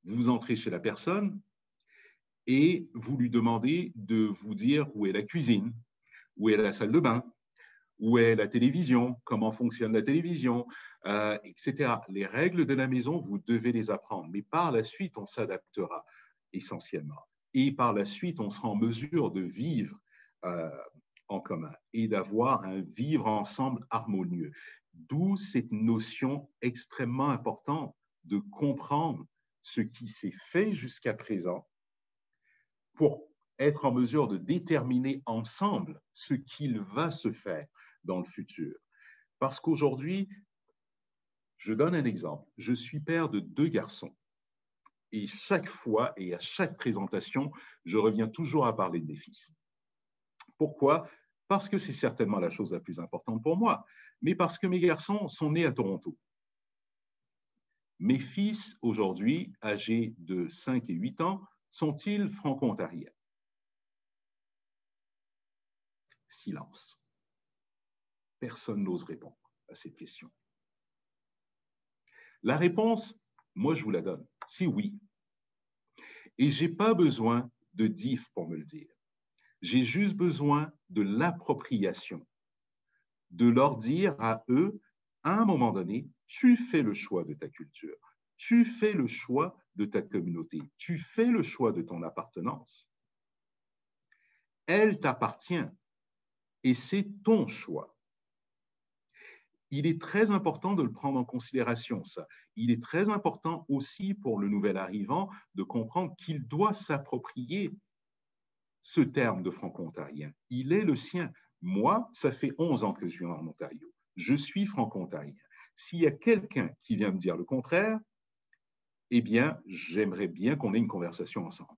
Vous entrez chez la personne et vous lui demandez de vous dire où est la cuisine, où est la salle de bain, où est la télévision, comment fonctionne la télévision, euh, etc. Les règles de la maison, vous devez les apprendre, mais par la suite, on s'adaptera essentiellement. Et par la suite, on sera en mesure de vivre euh, en commun et d'avoir un vivre ensemble harmonieux. D'où cette notion extrêmement importante de comprendre ce qui s'est fait jusqu'à présent pour être en mesure de déterminer ensemble ce qu'il va se faire dans le futur. Parce qu'aujourd'hui, je donne un exemple. Je suis père de deux garçons. Et chaque fois et à chaque présentation, je reviens toujours à parler de mes fils. Pourquoi? Parce que c'est certainement la chose la plus importante pour moi, mais parce que mes garçons sont nés à Toronto. Mes fils, aujourd'hui, âgés de 5 et 8 ans, sont-ils franco-ontariens? Silence personne n'ose répondre à cette question. La réponse, moi, je vous la donne. C'est oui. Et je n'ai pas besoin de DIF pour me le dire. J'ai juste besoin de l'appropriation, de leur dire à eux, à un moment donné, tu fais le choix de ta culture, tu fais le choix de ta communauté, tu fais le choix de ton appartenance. Elle t'appartient et c'est ton choix il est très important de le prendre en considération, ça. Il est très important aussi pour le nouvel arrivant de comprendre qu'il doit s'approprier ce terme de franco-ontarien. Il est le sien. Moi, ça fait 11 ans que je suis en Ontario. Je suis franco-ontarien. S'il y a quelqu'un qui vient me dire le contraire, eh bien, j'aimerais bien qu'on ait une conversation ensemble.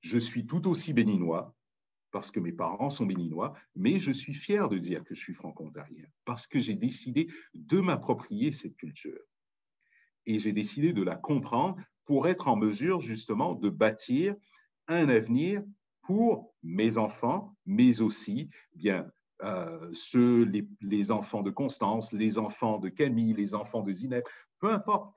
Je suis tout aussi béninois parce que mes parents sont béninois, mais je suis fier de dire que je suis franco-ontarien, parce que j'ai décidé de m'approprier cette culture. Et j'ai décidé de la comprendre pour être en mesure justement de bâtir un avenir pour mes enfants, mais aussi bien euh, ceux, les, les, enfants de Constance, les enfants de Camille, les enfants de Zineb, peu importe,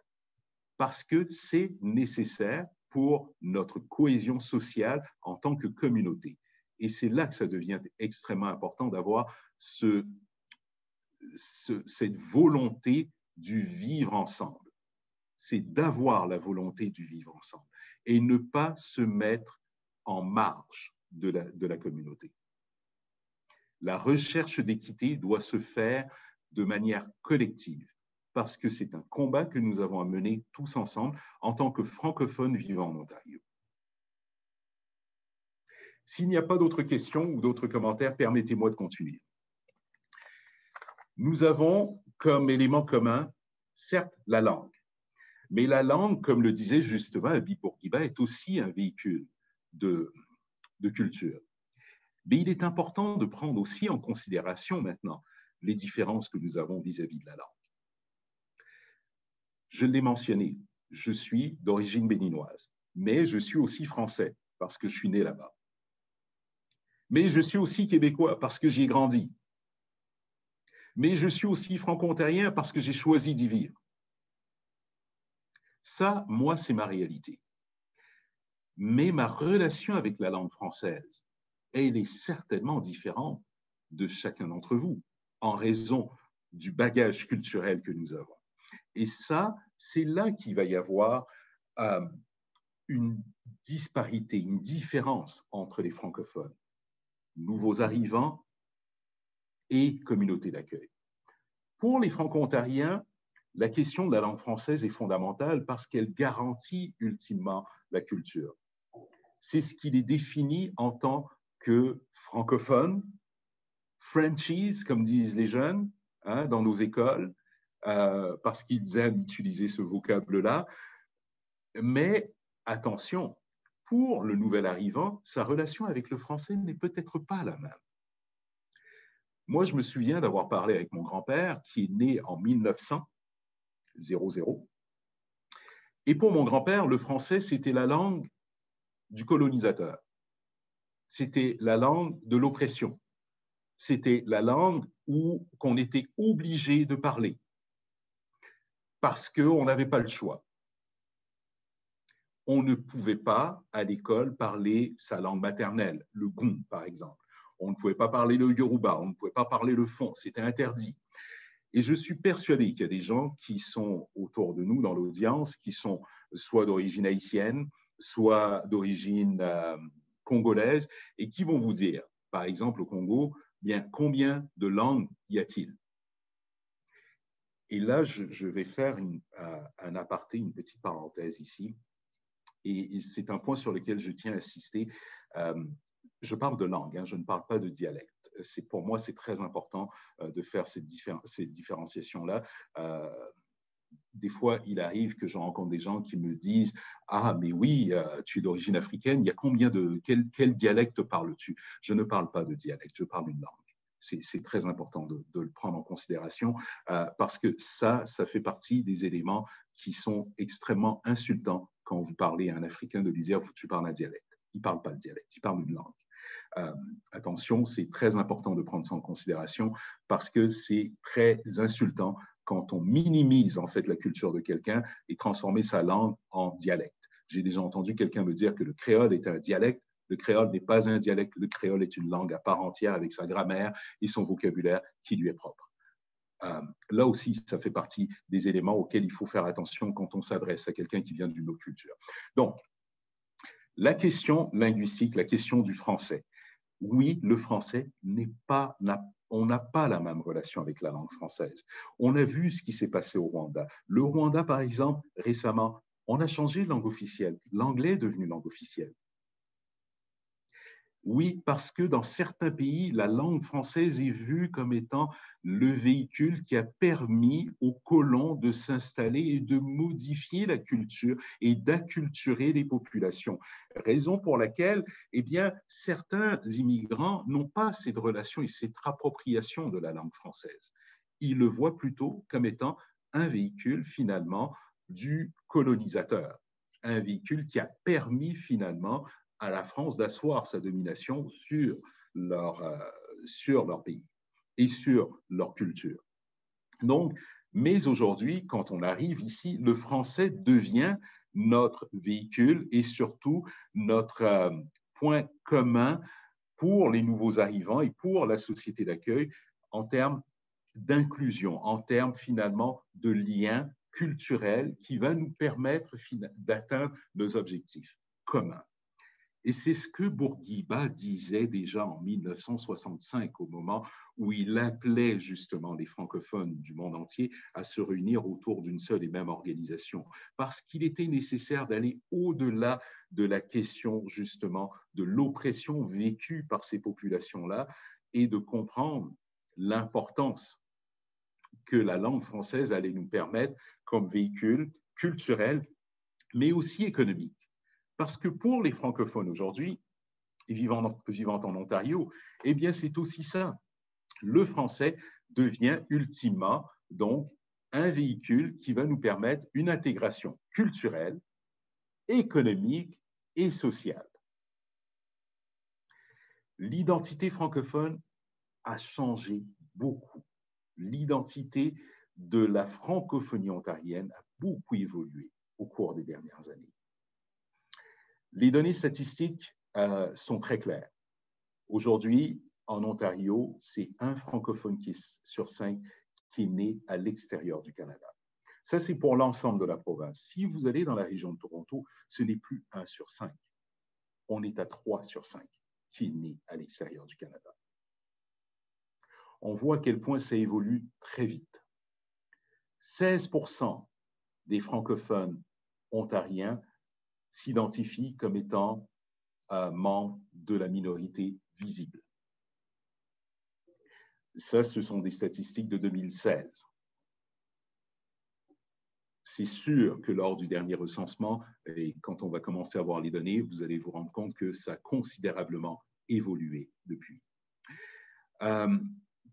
parce que c'est nécessaire pour notre cohésion sociale en tant que communauté. Et c'est là que ça devient extrêmement important d'avoir ce, cette volonté du vivre ensemble. c'est d'avoir la volonté du vivre ensemble et ne pas se mettre en marge de la, de la communauté. La recherche d'équité doit se faire de manière collective parce que c'est un combat que nous avons à mener tous ensemble en tant que francophones vivant en Ontario. S'il n'y a pas d'autres questions ou d'autres commentaires, permettez-moi de continuer. Nous avons comme élément commun, certes, la langue. Mais la langue, comme le disait justement Abi Bourguiba, est aussi un véhicule de, de culture. Mais il est important de prendre aussi en considération maintenant les différences que nous avons vis-à-vis de la langue. Je l'ai mentionné, je suis d'origine béninoise, mais je suis aussi français parce que je suis né là-bas. Mais je suis aussi québécois parce que j'y ai grandi. Mais je suis aussi franco-ontarien parce que j'ai choisi d'y vivre. Ça, moi, c'est ma réalité. Mais ma relation avec la langue française, elle est certainement différente de chacun d'entre vous en raison du bagage culturel que nous avons. Et ça, c'est là qu'il va y avoir euh, une disparité, une différence entre les francophones, nouveaux arrivants et communautés d'accueil. Pour les franco-ontariens, la question de la langue française est fondamentale parce qu'elle garantit ultimement la culture. C'est ce qui les définit en tant que francophones, Frenchies, comme disent les jeunes hein, dans nos écoles, euh, parce qu'ils aiment utiliser ce vocable-là. Mais attention, pour le nouvel arrivant, sa relation avec le français n'est peut-être pas la même. Moi, je me souviens d'avoir parlé avec mon grand-père, qui est né en 1900, 00. Et pour mon grand-père, le français, c'était la langue du colonisateur. C'était la langue de l'oppression. C'était la langue où qu'on était obligé de parler parce qu'on n'avait pas le choix. On ne pouvait pas, à l'école, parler sa langue maternelle, le gon, par exemple. On ne pouvait pas parler le yoruba, on ne pouvait pas parler le fon, c'était interdit. Et je suis persuadé qu'il y a des gens qui sont autour de nous dans l'audience, qui sont soit d'origine haïtienne, soit d'origine euh, congolaise, et qui vont vous dire, par exemple au Congo, bien combien de langues y a-t-il? Et là, je, vais faire euh, un aparté, une petite parenthèse ici, et, c'est un point sur lequel je tiens à insister. Euh, je parle de langue, hein, je ne parle pas de dialecte pour moi, c'est très important euh, de faire cette, différenciation-là. Euh, des fois, il arrive que je rencontre des gens qui me disent Ah, mais oui, tu es d'origine africaine, il y a combien de. Quel, dialecte parles-tu? Je ne parle pas de dialecte, je parle une langue. C'est très important de, le prendre en considération parce que ça, ça fait partie des éléments qui sont extrêmement insultants quand vous parlez à un Africain de lui dire Tu parles un dialecte. Il ne parle pas le dialecte, il parle une langue. Euh, attention, c'est très important de prendre ça en considération parce que c'est très insultant quand on minimise en fait la culture de quelqu'un et transformer sa langue en dialecte. J'ai déjà entendu quelqu'un me dire que le créole est un dialecte. Le créole n'est pas un dialecte, le créole est une langue à part entière avec sa grammaire et son vocabulaire qui lui est propre. Euh, là aussi, ça fait partie des éléments auxquels il faut faire attention quand on s'adresse à quelqu'un qui vient d'une autre culture. Donc, la question linguistique, la question du français oui, le français n'est pas, on n'a pas la même relation avec la langue française. On a vu ce qui s'est passé au Rwanda. Le Rwanda, par exemple, récemment, on a changé de langue officielle. L'anglais est devenu langue officielle. Oui, parce que dans certains pays, la langue française est vue comme étant le véhicule qui a permis aux colons de s'installer et de modifier la culture et d'acculturer les populations. Raison pour laquelle, eh bien, certains immigrants n'ont pas cette relation et cette appropriation de la langue française. Ils le voient plutôt comme étant un véhicule finalement du colonisateur, un véhicule qui a permis finalement à la France d'asseoir sa domination sur leur, euh, sur leur pays et sur leur culture. Donc, mais aujourd'hui, quand on arrive ici, le français devient notre véhicule et surtout notre euh, point commun pour les nouveaux arrivants et pour la société d'accueil en termes d'inclusion, en termes finalement de lien culturel qui va nous permettre d'atteindre nos objectifs communs. Et c'est ce que Bourguiba disait déjà en 1965, au moment où il appelait justement les francophones du monde entier à se réunir autour d'une seule et même organisation, parce qu'il était nécessaire d'aller au-delà de la question justement de l'oppression vécue par ces populations-là et de comprendre l'importance que la langue française allait nous permettre comme véhicule culturel, mais aussi économique. Parce que pour les francophones aujourd'hui, vivant, en Ontario, eh bien, c'est aussi ça. Le français devient ultimement donc un véhicule qui va nous permettre une intégration culturelle, économique et sociale. L'identité francophone a changé beaucoup. L'identité de la francophonie ontarienne a beaucoup évolué au cours des dernières années. Les données statistiques euh, sont très claires. Aujourd'hui, en Ontario, c'est un francophone qui sur cinq qui est né à l'extérieur du Canada. Ça, c'est pour l'ensemble de la province. Si vous allez dans la région de Toronto, ce n'est plus un sur cinq. On est à trois sur cinq qui est né à l'extérieur du Canada. On voit à quel point ça évolue très vite. 16% des francophones ontariens s'identifient comme étant euh, membres de la minorité visible. Ça, ce sont des statistiques de 2016. C'est sûr que lors du dernier recensement, et quand on va commencer à voir les données, vous allez vous rendre compte que ça a considérablement évolué depuis. Euh,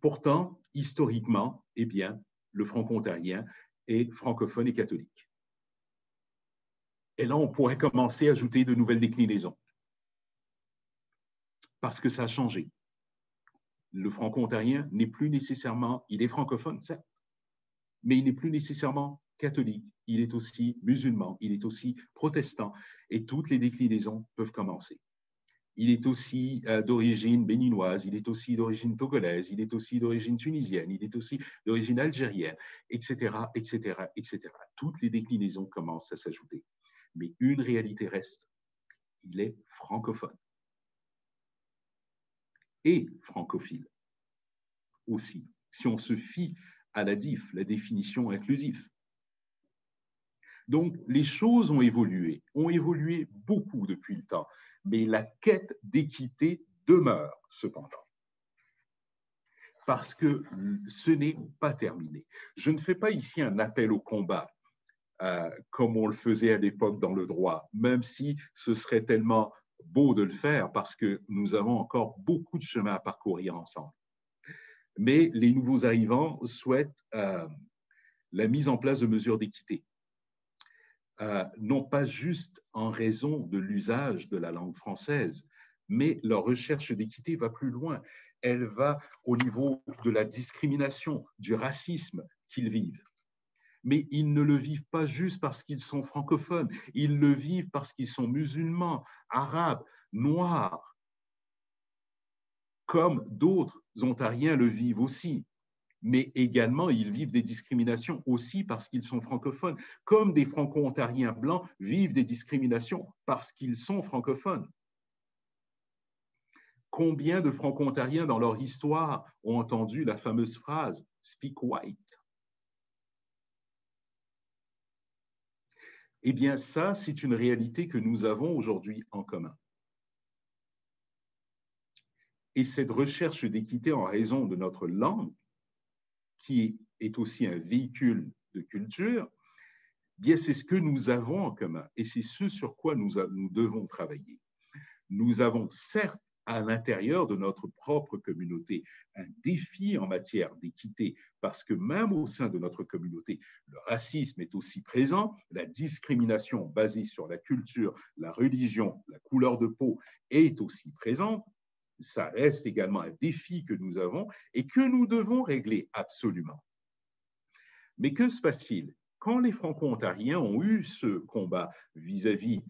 pourtant, historiquement, eh bien, le franco-ontarien est francophone et catholique. Et là, on pourrait commencer à ajouter de nouvelles déclinaisons. Parce que ça a changé. Le franco-ontarien n'est plus nécessairement, il est francophone, certes, mais il n'est plus nécessairement catholique. Il est aussi musulman, il est aussi protestant. Et toutes les déclinaisons peuvent commencer. Il est aussi euh, d'origine béninoise, il est aussi d'origine togolaise, il est aussi d'origine tunisienne, il est aussi d'origine algérienne, etc., etc., etc. Toutes les déclinaisons commencent à s'ajouter mais une réalité reste, il est francophone et francophile aussi, si on se fie à la DIF, la définition inclusive. Donc, les choses ont évolué, ont évolué beaucoup depuis le temps, mais la quête d'équité demeure cependant. Parce que ce n'est pas terminé. Je ne fais pas ici un appel au combat. Euh, comme on le faisait à l'époque dans le droit, même si ce serait tellement beau de le faire parce que nous avons encore beaucoup de chemin à parcourir ensemble. Mais les nouveaux arrivants souhaitent euh, la mise en place de mesures d'équité, euh, non pas juste en raison de l'usage de la langue française, mais leur recherche d'équité va plus loin. Elle va au niveau de la discrimination, du racisme qu'ils vivent mais ils ne le vivent pas juste parce qu'ils sont francophones, ils le vivent parce qu'ils sont musulmans, arabes, noirs, comme d'autres Ontariens le vivent aussi. Mais également, ils vivent des discriminations aussi parce qu'ils sont francophones, comme des franco-ontariens blancs vivent des discriminations parce qu'ils sont francophones. Combien de franco-ontariens dans leur histoire ont entendu la fameuse phrase Speak white Eh bien, ça, c'est une réalité que nous avons aujourd'hui en commun. Et cette recherche d'équité en raison de notre langue, qui est aussi un véhicule de culture, eh bien, c'est ce que nous avons en commun et c'est ce sur quoi nous, nous devons travailler. Nous avons certes à l'intérieur de notre propre communauté un défi en matière d'équité, parce que même au sein de notre communauté, le racisme est aussi présent, la discrimination basée sur la culture, la religion, la couleur de peau est aussi présente. Ça reste également un défi que nous avons et que nous devons régler absolument. Mais que se passe-t-il? Quand les Franco-Ontariens ont eu ce combat vis-à-vis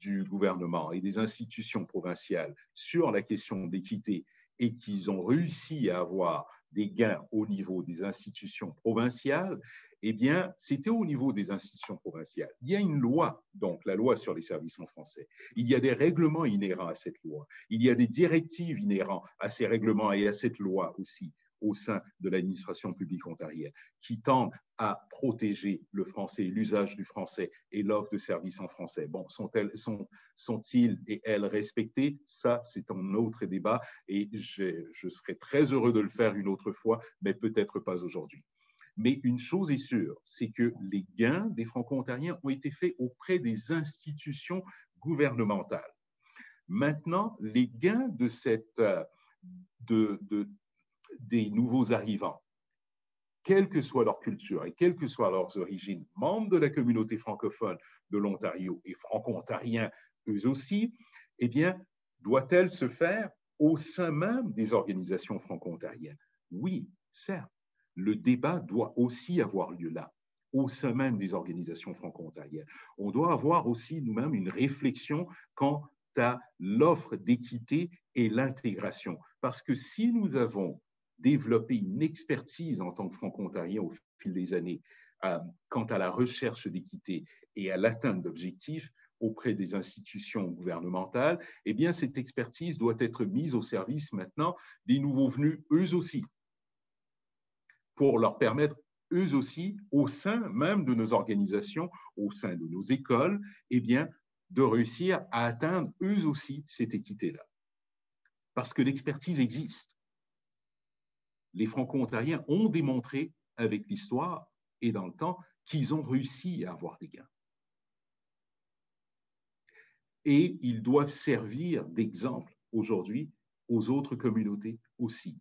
du gouvernement et des institutions provinciales sur la question d'équité et qu'ils ont réussi à avoir des gains au niveau des institutions provinciales, eh bien, c'était au niveau des institutions provinciales. Il y a une loi, donc la loi sur les services en français. Il y a des règlements inhérents à cette loi. Il y a des directives inhérentes à ces règlements et à cette loi aussi au sein de l'administration publique ontarienne, qui tendent à protéger le français, l'usage du français et l'offre de services en français. Bon, sont-ils sont, sont et elles respectés Ça, c'est un autre débat et je, je serais très heureux de le faire une autre fois, mais peut-être pas aujourd'hui. Mais une chose est sûre, c'est que les gains des franco-ontariens ont été faits auprès des institutions gouvernementales. Maintenant, les gains de cette, euh, de, des nouveaux arrivants, quelle que soit leur culture et quelles que soient leurs origines, membres de la communauté francophone de l'Ontario et franco-ontariens eux aussi, eh bien, doit-elle se faire au sein même des organisations franco-ontariennes? Oui, certes, le débat doit aussi avoir lieu là, au sein même des organisations franco-ontariennes. On doit avoir aussi nous-mêmes une réflexion quant à l'offre d'équité et l'intégration. Parce que si nous avons développé une expertise en tant que franco-ontarien au fil des années euh, quant à la recherche d'équité et à l'atteinte d'objectifs auprès des institutions gouvernementales, eh bien, cette expertise doit être mise au service maintenant des nouveaux venus, eux aussi, pour leur permettre eux aussi, au sein même de nos organisations, au sein de nos écoles, eh bien, de réussir à atteindre eux aussi cette équité-là. Parce que l'expertise existe. Les Franco-Ontariens ont démontré avec l'histoire et dans le temps qu'ils ont réussi à avoir des gains. Et ils doivent servir d'exemple aujourd'hui aux autres communautés aussi.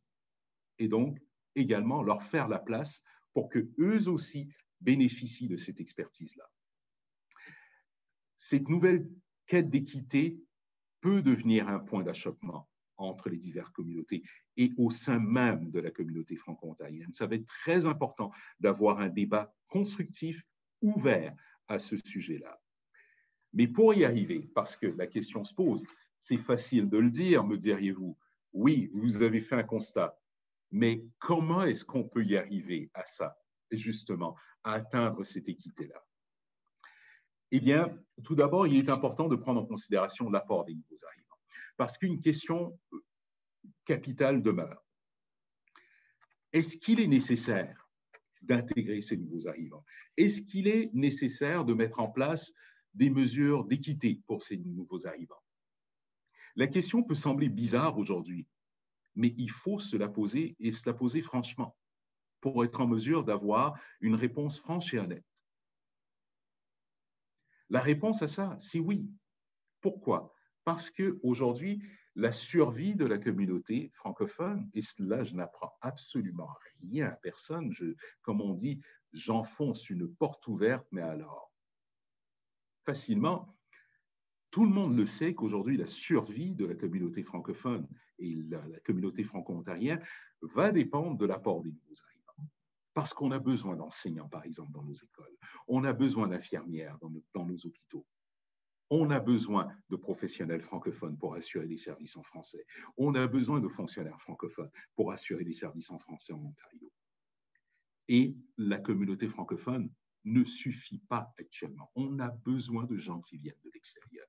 Et donc, également leur faire la place pour que eux aussi bénéficient de cette expertise-là. Cette nouvelle quête d'équité peut devenir un point d'achoppement entre les diverses communautés et au sein même de la communauté franco-ontarienne. Ça va être très important d'avoir un débat constructif, ouvert à ce sujet-là. Mais pour y arriver, parce que la question se pose, c'est facile de le dire, me diriez-vous. Oui, vous avez fait un constat. Mais comment est-ce qu'on peut y arriver à ça, justement, à atteindre cette équité-là? Eh bien, tout d'abord, il est important de prendre en considération l'apport des nouveaux arrivants, parce qu'une question capitale demeure. Est-ce qu'il est nécessaire d'intégrer ces nouveaux arrivants? Est-ce qu'il est nécessaire de mettre en place des mesures d'équité pour ces nouveaux arrivants? La question peut sembler bizarre aujourd'hui, mais il faut se la poser et se la poser franchement pour être en mesure d'avoir une réponse franche et honnête. La réponse à ça, c'est oui. Pourquoi? Parce qu'aujourd'hui, la survie de la communauté francophone, et cela, je n'apprends absolument rien à personne, comme on dit, j'enfonce une porte ouverte, mais alors, facilement, tout le monde le sait qu'aujourd'hui, la survie de la communauté francophone et la, communauté franco-ontarienne va dépendre de l'apport des nouveaux arrivants. Parce qu'on a besoin d'enseignants, par exemple, dans nos écoles. On a besoin d'infirmières dans nos hôpitaux. On a besoin de professionnels francophones pour assurer des services en français. On a besoin de fonctionnaires francophones pour assurer des services en français en Ontario. Et la communauté francophone ne suffit pas actuellement. On a besoin de gens qui viennent de l'extérieur.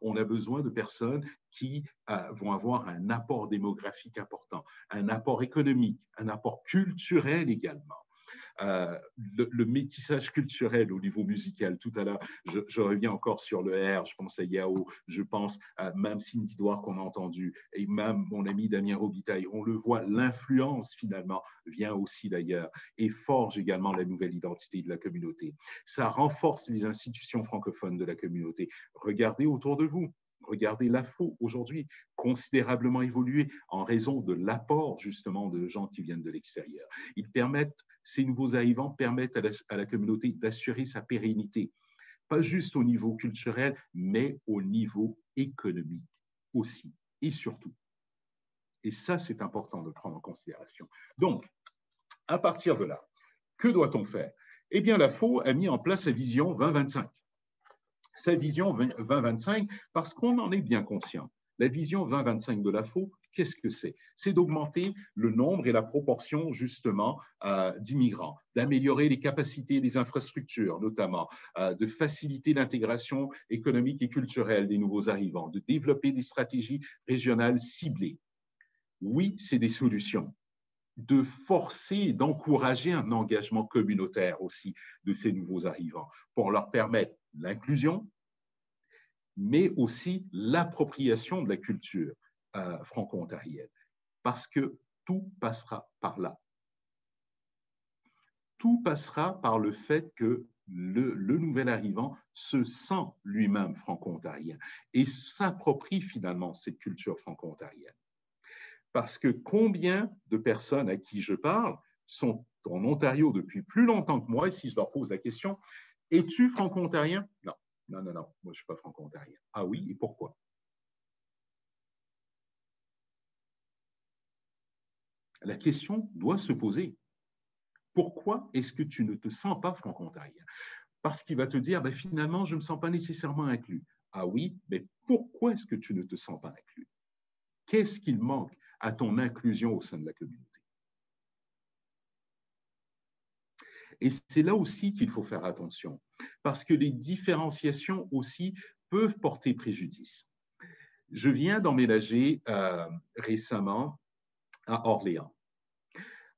On a besoin de personnes qui euh, vont avoir un apport démographique important, un apport économique, un apport culturel également. Euh, le, métissage culturel au niveau musical. Tout à l'heure, je, reviens encore sur le R, je pense à Yao, je pense à même Cindy Douard qu'on a entendu, et même mon ami Damien Robitaille. On le voit, l'influence finalement vient aussi d'ailleurs et forge également la nouvelle identité de la communauté. Ça renforce les institutions francophones de la communauté. Regardez autour de vous. Regardez l'AFO aujourd'hui, considérablement évolué en raison de l'apport justement de gens qui viennent de l'extérieur. Ils permettent, ces nouveaux arrivants permettent à la, communauté d'assurer sa pérennité, pas juste au niveau culturel, mais au niveau économique aussi et surtout. Et ça, c'est important de prendre en considération. Donc, à partir de là, que doit-on faire? Eh bien, la FO a mis en place sa vision 2025 sa vision 2025 parce qu'on en est bien conscient. La vision 2025 de la FO Qu'est-ce que c'est? C'est d'augmenter le nombre et la proportion justement euh, d'immigrants, d'améliorer les capacités des infrastructures notamment, euh, de faciliter l'intégration économique et culturelle des nouveaux arrivants, de développer des stratégies régionales ciblées. Oui, c'est des solutions de forcer, d'encourager un engagement communautaire aussi de ces nouveaux arrivants pour leur permettre l'inclusion, mais aussi l'appropriation de la culture euh, franco-ontarienne, parce que tout passera par là. Tout passera par le fait que le, le nouvel arrivant se sent lui-même franco-ontarien et s'approprie finalement cette culture franco-ontarienne. Parce que combien de personnes à qui je parle sont en Ontario depuis plus longtemps que moi, et si je leur pose la question, es-tu franco-ontarien? Non, non, non, non, moi je ne suis pas franco-ontarien. Ah oui, et pourquoi? La question doit se poser. Pourquoi est-ce que tu ne te sens pas franco-ontarien? Parce qu'il va te dire, ben, finalement, je ne me sens pas nécessairement inclus. Ah oui, mais pourquoi est-ce que tu ne te sens pas inclus? Qu'est-ce qu'il manque à ton inclusion au sein de la communauté? Et c'est là aussi qu'il faut faire attention, parce que les différenciations aussi peuvent porter préjudice. Je viens d'emménager euh, récemment à Orléans.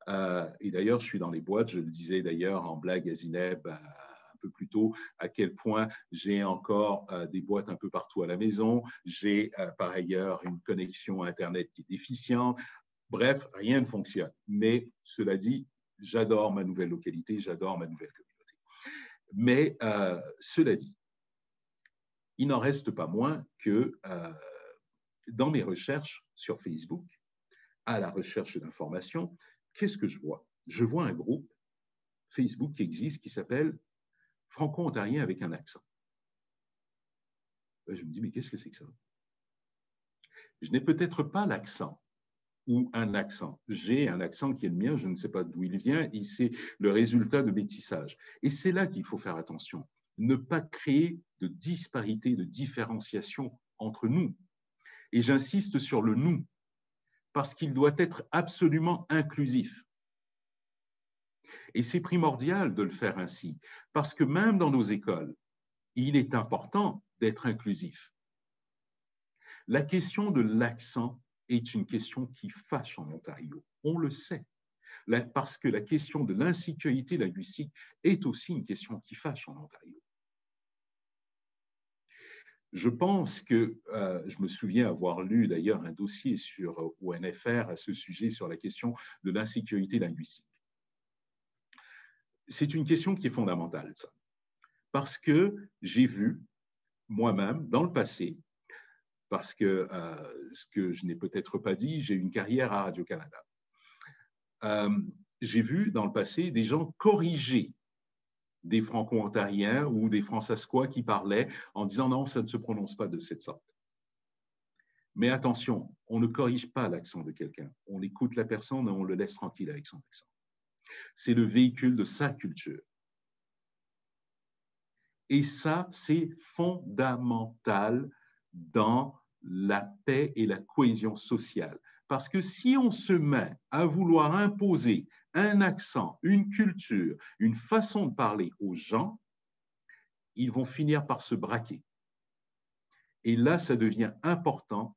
Euh, et d'ailleurs, je suis dans les boîtes, je le disais d'ailleurs en blague à Zineb euh, un peu plus tôt, à quel point j'ai encore des boîtes un peu partout à la maison. J'ai par ailleurs une connexion Internet qui est déficiente. Bref, rien ne fonctionne. Mais cela dit, j'adore ma nouvelle localité, j'adore ma nouvelle communauté. Mais euh, cela dit, il n'en reste pas moins que dans mes recherches sur Facebook, à la recherche d'informations, qu'est-ce que je vois? Je vois un groupe Facebook qui existe qui s'appelle franco-ontarien avec un accent. Je me dis, mais qu'est-ce que c'est que ça? Je n'ai peut-être pas l'accent ou un accent. J'ai un accent qui est le mien, je ne sais pas d'où il vient, et c'est le résultat de métissage. Et c'est là qu'il faut faire attention. Ne pas créer de disparité, de différenciation entre nous. Et j'insiste sur le nous, parce qu'il doit être absolument inclusif. Et c'est primordial de le faire ainsi, parce que même dans nos écoles, il est important d'être inclusif. La question de l'accent est une question qui fâche en Ontario. On le sait. Parce que la question de l'insécurité linguistique est aussi une question qui fâche en Ontario. Je pense que, euh, je me souviens avoir lu d'ailleurs un dossier sur ONFR à ce sujet sur la question de l'insécurité linguistique c'est une question qui est fondamentale, ça. Parce que j'ai vu moi-même dans le passé, parce que euh, ce que je n'ai peut-être pas dit, j'ai une carrière à Radio-Canada. Euh, j'ai vu dans le passé des gens corriger des franco-ontariens ou des francescois qui parlaient en disant non, ça ne se prononce pas de cette sorte. Mais attention, on ne corrige pas l'accent de quelqu'un. On écoute la personne et on le laisse tranquille avec son accent c'est le véhicule de sa culture. Et ça, c'est fondamental dans la paix et la cohésion sociale. Parce que si on se met à vouloir imposer un accent, une culture, une façon de parler aux gens, ils vont finir par se braquer. Et là, ça devient important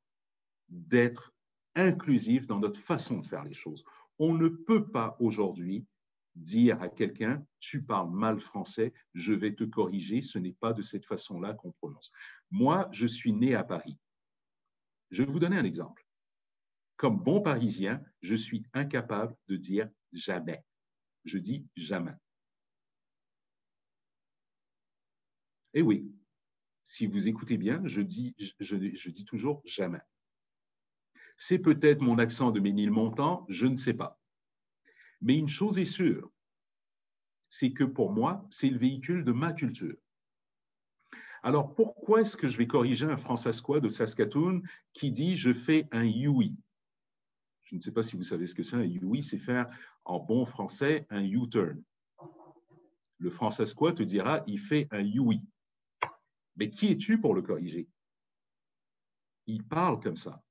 d'être inclusif dans notre façon de faire les choses. On ne peut pas aujourd'hui dire à quelqu'un, tu parles mal français, je vais te corriger, ce n'est pas de cette façon-là qu'on prononce. Moi, je suis né à Paris. Je vais vous donner un exemple. Comme bon Parisien, je suis incapable de dire jamais. Je dis jamais. Et oui, si vous écoutez bien, je dis, je, dis toujours jamais. C'est peut-être mon accent de Ménilmontant, je ne sais pas. Mais une chose est sûre, c'est que pour moi, c'est le véhicule de ma culture. Alors pourquoi est-ce que je vais corriger un Francescois de Saskatoon qui dit je fais un Yui Je ne sais pas si vous savez ce que c'est un Yui, c'est faire en bon français un U-turn. Le Francescois te dira il fait un Yui. Mais qui es-tu pour le corriger? Il parle comme ça.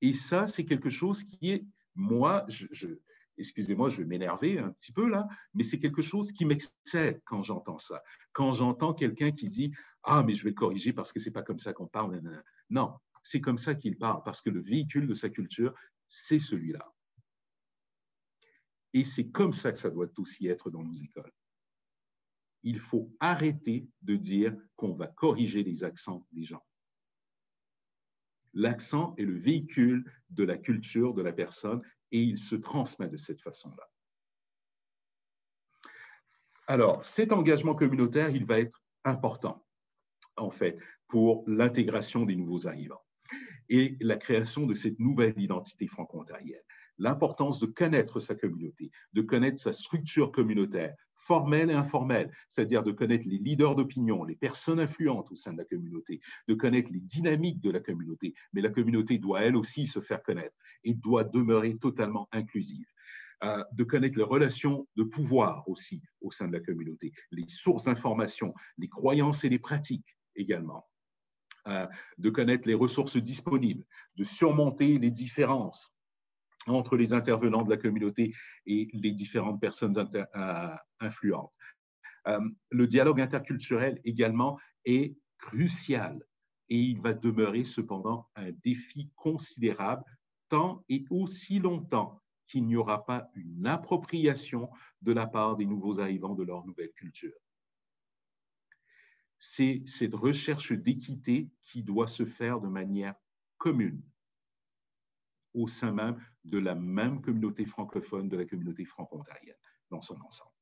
Et ça, c'est quelque chose qui est, moi, je, excusez-moi, je vais m'énerver un petit peu là, mais c'est quelque chose qui m'excède quand j'entends ça. Quand j'entends quelqu'un qui dit Ah, mais je vais le corriger parce que c'est pas comme ça qu'on parle. Non, c'est comme ça qu'il parle parce que le véhicule de sa culture, c'est celui-là. Et c'est comme ça que ça doit aussi être dans nos écoles. Il faut arrêter de dire qu'on va corriger les accents des gens. L'accent est le véhicule de la culture de la personne et il se transmet de cette façon-là. Alors, cet engagement communautaire, il va être important, en fait, pour l'intégration des nouveaux arrivants et la création de cette nouvelle identité franco-ontarienne. L'importance de connaître sa communauté, de connaître sa structure communautaire, formelle et informelle, c'est-à-dire de connaître les leaders d'opinion, les personnes influentes au sein de la communauté, de connaître les dynamiques de la communauté. Mais la communauté doit elle aussi se faire connaître et doit demeurer totalement inclusive. Euh, de connaître les relations de pouvoir aussi au sein de la communauté, les sources d'information, les croyances et les pratiques également. Euh, de connaître les ressources disponibles, de surmonter les différences entre les intervenants de la communauté et les différentes personnes euh, influentes. Euh, le dialogue interculturel également est crucial et il va demeurer cependant un défi considérable tant et aussi longtemps qu'il n'y aura pas une appropriation de la part des nouveaux arrivants de leur nouvelle culture. C'est cette recherche d'équité qui doit se faire de manière commune au sein même de la même communauté francophone, de la communauté franco-ontarienne dans son ensemble.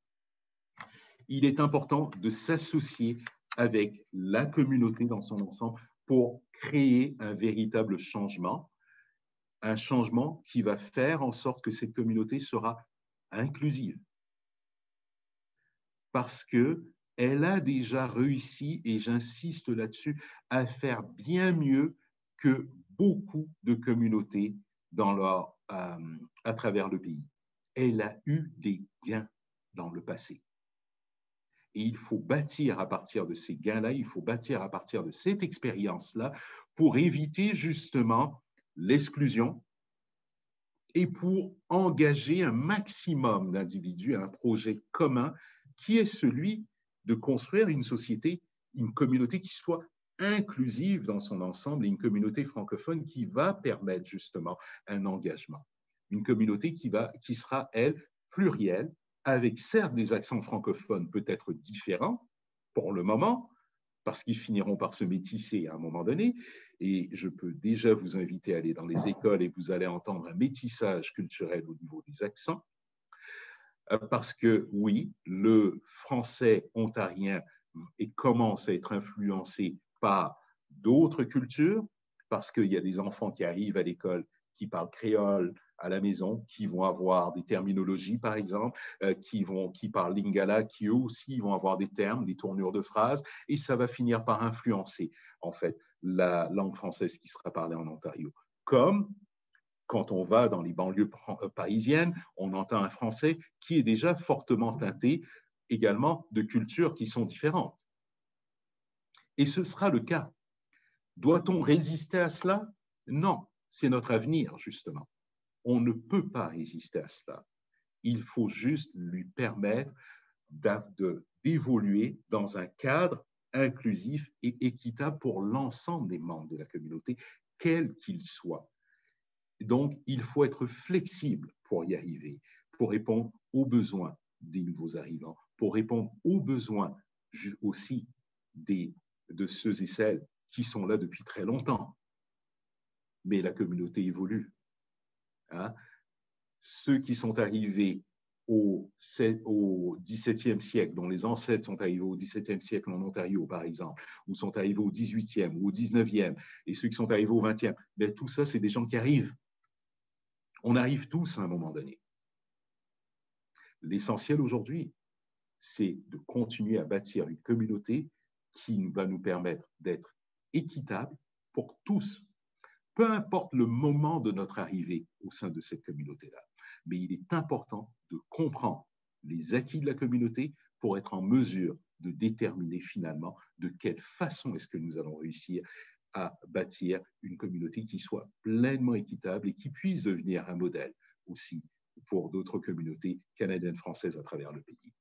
Il est important de s'associer avec la communauté dans son ensemble pour créer un véritable changement, un changement qui va faire en sorte que cette communauté sera inclusive. Parce que elle a déjà réussi, et j'insiste là-dessus, à faire bien mieux que beaucoup de communautés euh, à travers le pays. Elle a eu des gains dans le passé. Et il faut bâtir à partir de ces gains-là, il faut bâtir à partir de cette expérience-là pour éviter justement l'exclusion et pour engager un maximum d'individus à un projet commun qui est celui de construire une société, une communauté qui soit inclusive dans son ensemble et une communauté francophone qui va permettre justement un engagement. Une communauté qui, va, qui sera, elle, plurielle, avec certes des accents francophones peut-être différents pour le moment, parce qu'ils finiront par se métisser à un moment donné. Et je peux déjà vous inviter à aller dans les écoles et vous allez entendre un métissage culturel au niveau des accents. Euh, parce que oui, le français ontarien commence à être influencé par d'autres cultures, parce qu'il y a des enfants qui arrivent à l'école qui parlent créole à la maison, qui vont avoir des terminologies, par exemple, euh, qui, vont, qui parlent lingala, qui eux aussi vont avoir des termes, des tournures de phrases, et ça va finir par influencer, en fait, la langue française qui sera parlée en Ontario. Comme quand on va dans les banlieues euh, parisiennes, on entend un français qui est déjà fortement teinté également de cultures qui sont différentes. Et ce sera le cas. Doit-on résister à cela? Non, c'est notre avenir, justement. On ne peut pas résister à cela. Il faut juste lui permettre d'évoluer dans un cadre inclusif et équitable pour l'ensemble des membres de la communauté, quels qu'ils soient. Donc, il faut être flexible pour y arriver, pour répondre aux besoins des nouveaux arrivants, pour répondre aux besoins aussi des de ceux et celles qui sont là depuis très longtemps. Mais la communauté évolue. Hein. Ceux qui sont arrivés au, XVIIe siècle, dont les ancêtres sont arrivés au XVIIe siècle en Ontario, par exemple, ou sont arrivés au XVIIIe ou au XIXe, et ceux qui sont arrivés au XXe, ben, tout ça, c'est des gens qui arrivent. On arrive tous à un moment donné. L'essentiel aujourd'hui, c'est de continuer à bâtir une communauté qui va nous permettre d'être équitable pour tous, peu importe le moment de notre arrivée au sein de cette communauté-là. Mais il est important de comprendre les acquis de la communauté pour être en mesure de déterminer finalement de quelle façon est-ce que nous allons réussir à bâtir une communauté qui soit pleinement équitable et qui puisse devenir un modèle aussi pour d'autres communautés canadiennes, françaises à travers le pays.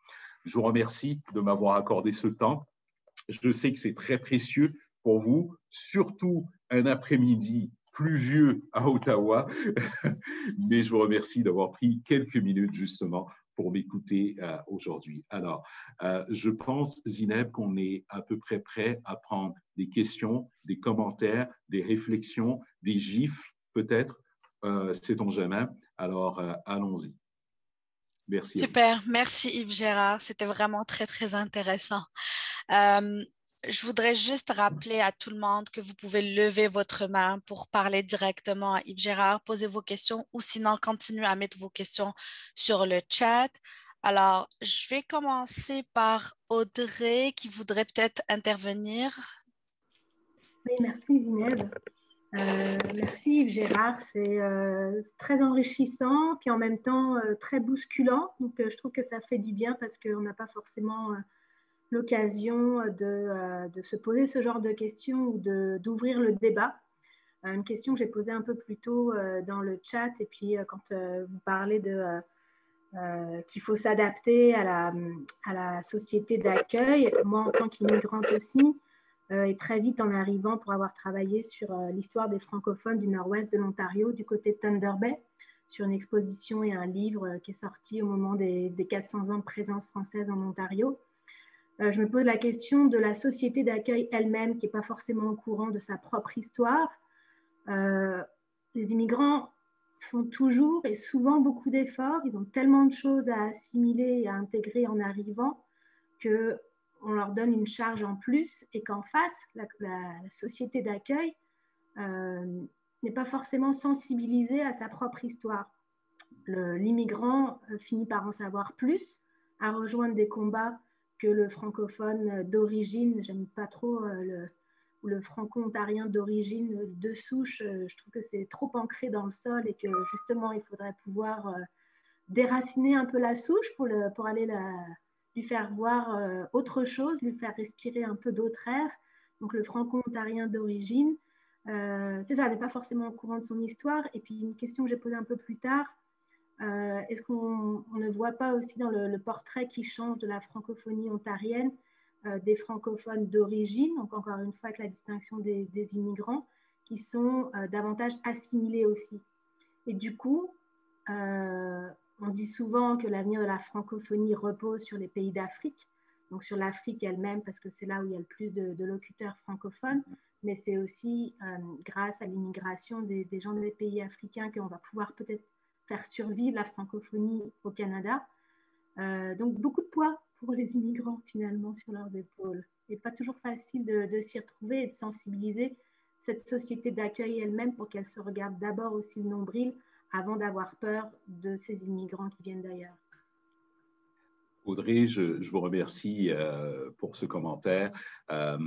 Je vous remercie de m'avoir accordé ce temps. Je sais que c'est très précieux pour vous, surtout un après-midi pluvieux à Ottawa, <laughs> mais je vous remercie d'avoir pris quelques minutes justement pour m'écouter euh, aujourd'hui. Alors, euh, je pense, Zineb, qu'on est à peu près prêt à prendre des questions, des commentaires, des réflexions, des gifles, peut-être, euh, sait-on jamais. Alors, euh, allons-y. Merci. Super, merci Yves Gérard. C'était vraiment très, très intéressant. Euh, je voudrais juste rappeler à tout le monde que vous pouvez lever votre main pour parler directement à Yves Gérard, poser vos questions ou sinon continuer à mettre vos questions sur le chat. Alors, je vais commencer par Audrey qui voudrait peut-être intervenir. Merci Zineb. Euh, merci Yves Gérard, c'est euh, très enrichissant, puis en même temps très bousculant. Donc je trouve que ça fait du bien parce qu'on n'a pas forcément l'occasion de, de, se poser ce genre de questions ou d'ouvrir le débat. une question que j'ai posée un peu plus tôt dans le chat, et puis quand vous parlez de qu'il faut s'adapter à la, à la société d'accueil, moi en tant qu'immigrante aussi, euh, et très vite en arrivant pour avoir travaillé sur euh, l'histoire des francophones du nord-ouest de l'Ontario, du côté de Thunder Bay, sur une exposition et un livre euh, qui est sorti au moment des, 400 ans de présence française en Ontario. Je me pose la question de la société d'accueil elle-même qui n'est pas forcément au courant de sa propre histoire. les immigrants font toujours et souvent beaucoup d'efforts, ils ont tellement de choses à assimiler et à intégrer en arrivant que on leur donne une charge en plus et qu'en face, la, société d'accueil euh, n'est pas forcément sensibilisée à sa propre histoire. L'immigrant euh, finit par en savoir plus, à rejoindre des combats que le francophone d'origine, j'aime pas trop euh, le, le franco-ontarien d'origine de souche, je trouve que c'est trop ancré dans le sol et que justement il faudrait pouvoir déraciner un peu la souche pour, le, pour aller lui faire voir euh, autre chose, lui faire respirer un peu d'autre air. Donc le franco-ontarien d'origine, euh, c'est ça, n'est pas forcément au courant de son histoire. Et puis une question que j'ai posée un peu plus tard, euh, est-ce qu'on ne voit pas aussi dans le, portrait qui change de la francophonie ontarienne des francophones d'origine, donc encore une fois avec la distinction des, des immigrants, qui sont davantage assimilés aussi? Et du coup, on dit souvent que l'avenir de la francophonie repose sur les pays d'Afrique, donc sur l'Afrique elle-même, parce que c'est là où il y a le plus de, locuteurs francophones, mais c'est aussi euh, grâce à l'immigration des, gens des pays africains qu'on va pouvoir peut-être faire survivre la francophonie au Canada. Euh, donc beaucoup de poids pour les immigrants finalement sur leurs épaules. Et pas toujours facile de, de s'y retrouver et de sensibiliser cette société d'accueil elle-même pour qu'elle se regarde d'abord aussi le nombril avant d'avoir peur de ces immigrants qui viennent d'ailleurs. Audrey, je, vous remercie euh, pour ce commentaire euh,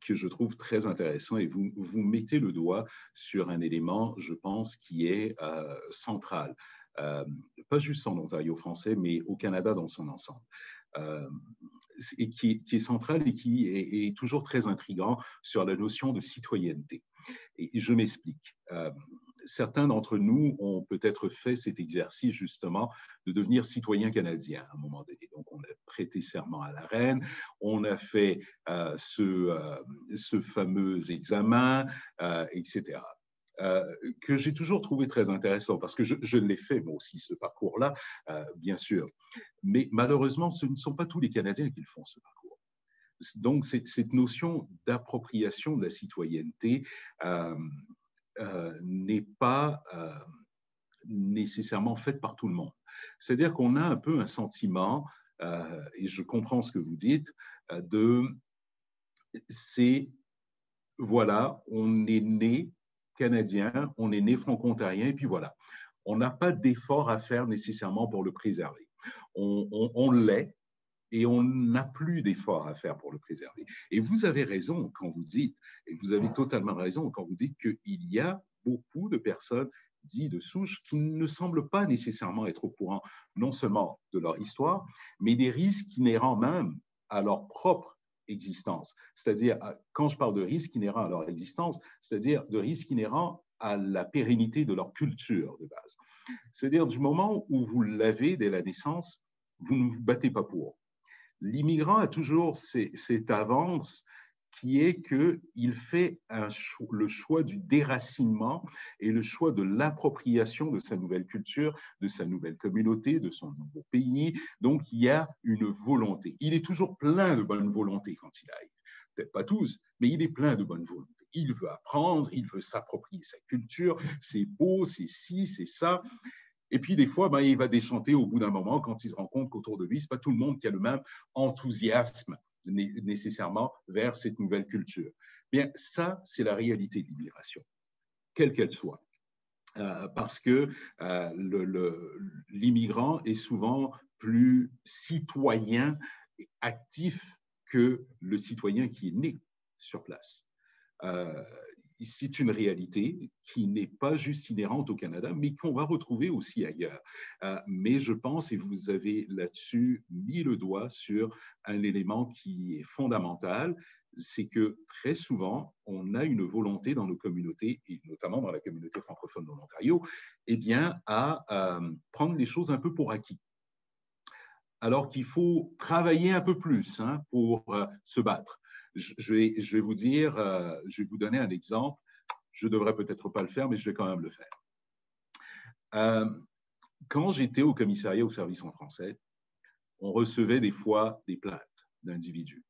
que je trouve très intéressant et vous, mettez le doigt sur un élément, je pense, qui est euh, central, pas juste en Ontario français, mais au Canada dans son ensemble. et qui, est central et qui est, est, toujours très intrigant sur la notion de citoyenneté. Et je m'explique certains d'entre nous ont peut-être fait cet exercice justement de devenir citoyen canadien à un moment donné. Donc, on a prêté serment à la reine, on a fait euh, ce, euh, ce, fameux examen, euh, etc. que j'ai toujours trouvé très intéressant parce que je, l'ai fait moi aussi ce parcours-là, bien sûr. Mais malheureusement, ce ne sont pas tous les Canadiens qui le font ce parcours. Donc, cette notion d'appropriation de la citoyenneté, n'est pas euh, nécessairement faite par tout le monde. C'est-à-dire qu'on a un peu un sentiment, euh, et je comprends ce que vous dites, de c'est, voilà, on est né canadien, on est né franco-ontarien, et puis voilà. On n'a pas d'effort à faire nécessairement pour le préserver. On, on l'est, et on n'a plus d'efforts à faire pour le préserver. Et vous avez raison quand vous dites, et vous avez totalement raison quand vous dites qu'il y a beaucoup de personnes dites de souche qui ne semblent pas nécessairement être au courant non seulement de leur histoire, mais des risques inhérents même à leur propre existence. C'est-à-dire, quand je parle de risque inhérent à leur existence, c'est-à-dire de risque inhérent à la pérennité de leur culture de base. C'est-à-dire, du moment où vous l'avez dès la naissance, vous ne vous battez pas pour. L'immigrant a toujours cette avance qui est qu'il fait le choix du déracinement et le choix de l'appropriation de sa nouvelle culture, de sa nouvelle communauté, de son nouveau pays. Donc, il y a une volonté. Il est toujours plein de bonne volonté quand il arrive. Peut-être pas tous, mais il est plein de bonne volonté. Il veut apprendre, il veut s'approprier sa culture, c'est beau, c'est ci, c'est ça. Et puis, des fois, ben, il va déchanter au bout d'un moment quand il se rend compte qu'autour de lui, ce n'est pas tout le monde qui a le même enthousiasme nécessairement vers cette nouvelle culture. Bien, ça, c'est la réalité de l'immigration, quelle qu'elle soit. Euh, parce que euh, l'immigrant est souvent plus citoyen et actif que le citoyen qui est né sur place. Euh, c'est une réalité qui n'est pas juste inhérente au Canada, mais qu'on va retrouver aussi ailleurs. Euh, mais je pense, et vous avez là-dessus mis le doigt sur un élément qui est fondamental, c'est que très souvent, on a une volonté dans nos communautés, et notamment dans la communauté francophone de l'Ontario, eh bien, à euh, prendre les choses un peu pour acquis. Alors qu'il faut travailler un peu plus hein, pour euh, se battre je vais, vous dire, euh, je vous donner un exemple. Je ne devrais peut-être pas le faire, mais je vais quand même le faire. Euh, quand j'étais au commissariat au service en français, on recevait des fois des plaintes d'individus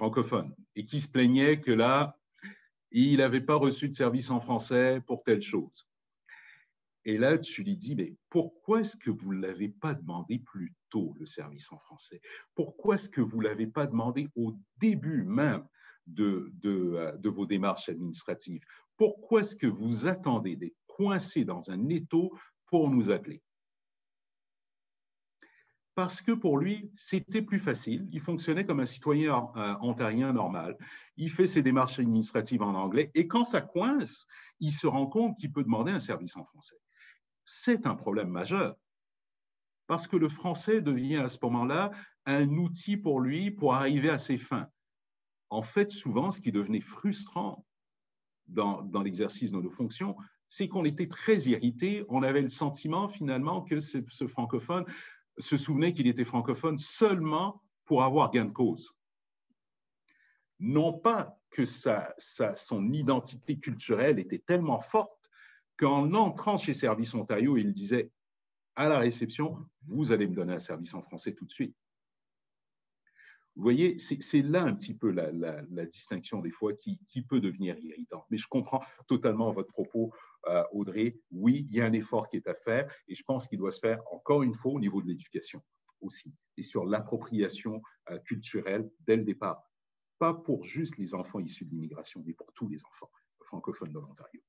francophones et qui se plaignaient que là, il n'avait pas reçu de service en français pour telle chose. Et là, tu lui dis, mais pourquoi est-ce que vous ne l'avez pas demandé plus tôt, le service en français Pourquoi est-ce que vous ne l'avez pas demandé au début même de, de, de vos démarches administratives? Pourquoi est-ce que vous attendez d'être coincé dans un étau pour nous appeler? Parce que pour lui, c'était plus facile. Il fonctionnait comme un citoyen euh, ontarien normal. Il fait ses démarches administratives en anglais et quand ça coince, il se rend compte qu'il peut demander un service en français c'est un problème majeur. Parce que le français devient à ce moment-là un outil pour lui pour arriver à ses fins. En fait, souvent, ce qui devenait frustrant dans, l'exercice de nos fonctions, c'est qu'on était très irrité. On avait le sentiment finalement que ce, francophone se souvenait qu'il était francophone seulement pour avoir gain de cause. Non pas que son identité culturelle était tellement forte qu'en entrant chez Service Ontario, il disait à la réception, vous allez me donner un service en français tout de suite. Vous voyez, c'est là un petit peu la, distinction des fois qui, peut devenir irritante. Mais je comprends totalement votre propos, euh, Audrey. Oui, il y a un effort qui est à faire et je pense qu'il doit se faire encore une fois au niveau de l'éducation aussi et sur l'appropriation euh, culturelle dès le départ. Pas pour juste les enfants issus de l'immigration, mais pour tous les enfants francophones de l'Ontario.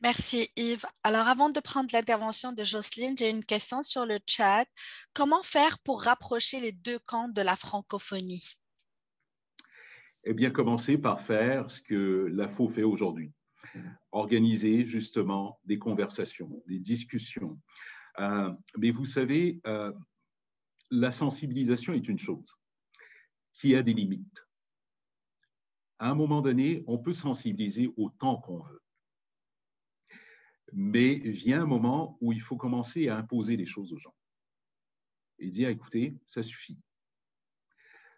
Merci Yves. Alors avant de prendre l'intervention de Jocelyne, j'ai une question sur le chat. Comment faire pour rapprocher les deux camps de la francophonie? Eh bien, commencer par faire ce que l'AFO fait aujourd'hui. Organiser justement des conversations, des discussions. Euh, mais vous savez, euh, la sensibilisation est une chose qui a des limites. À un moment donné, on peut sensibiliser autant qu'on veut. Mais vient un moment où il faut commencer à imposer les choses aux gens et dire, écoutez, ça suffit.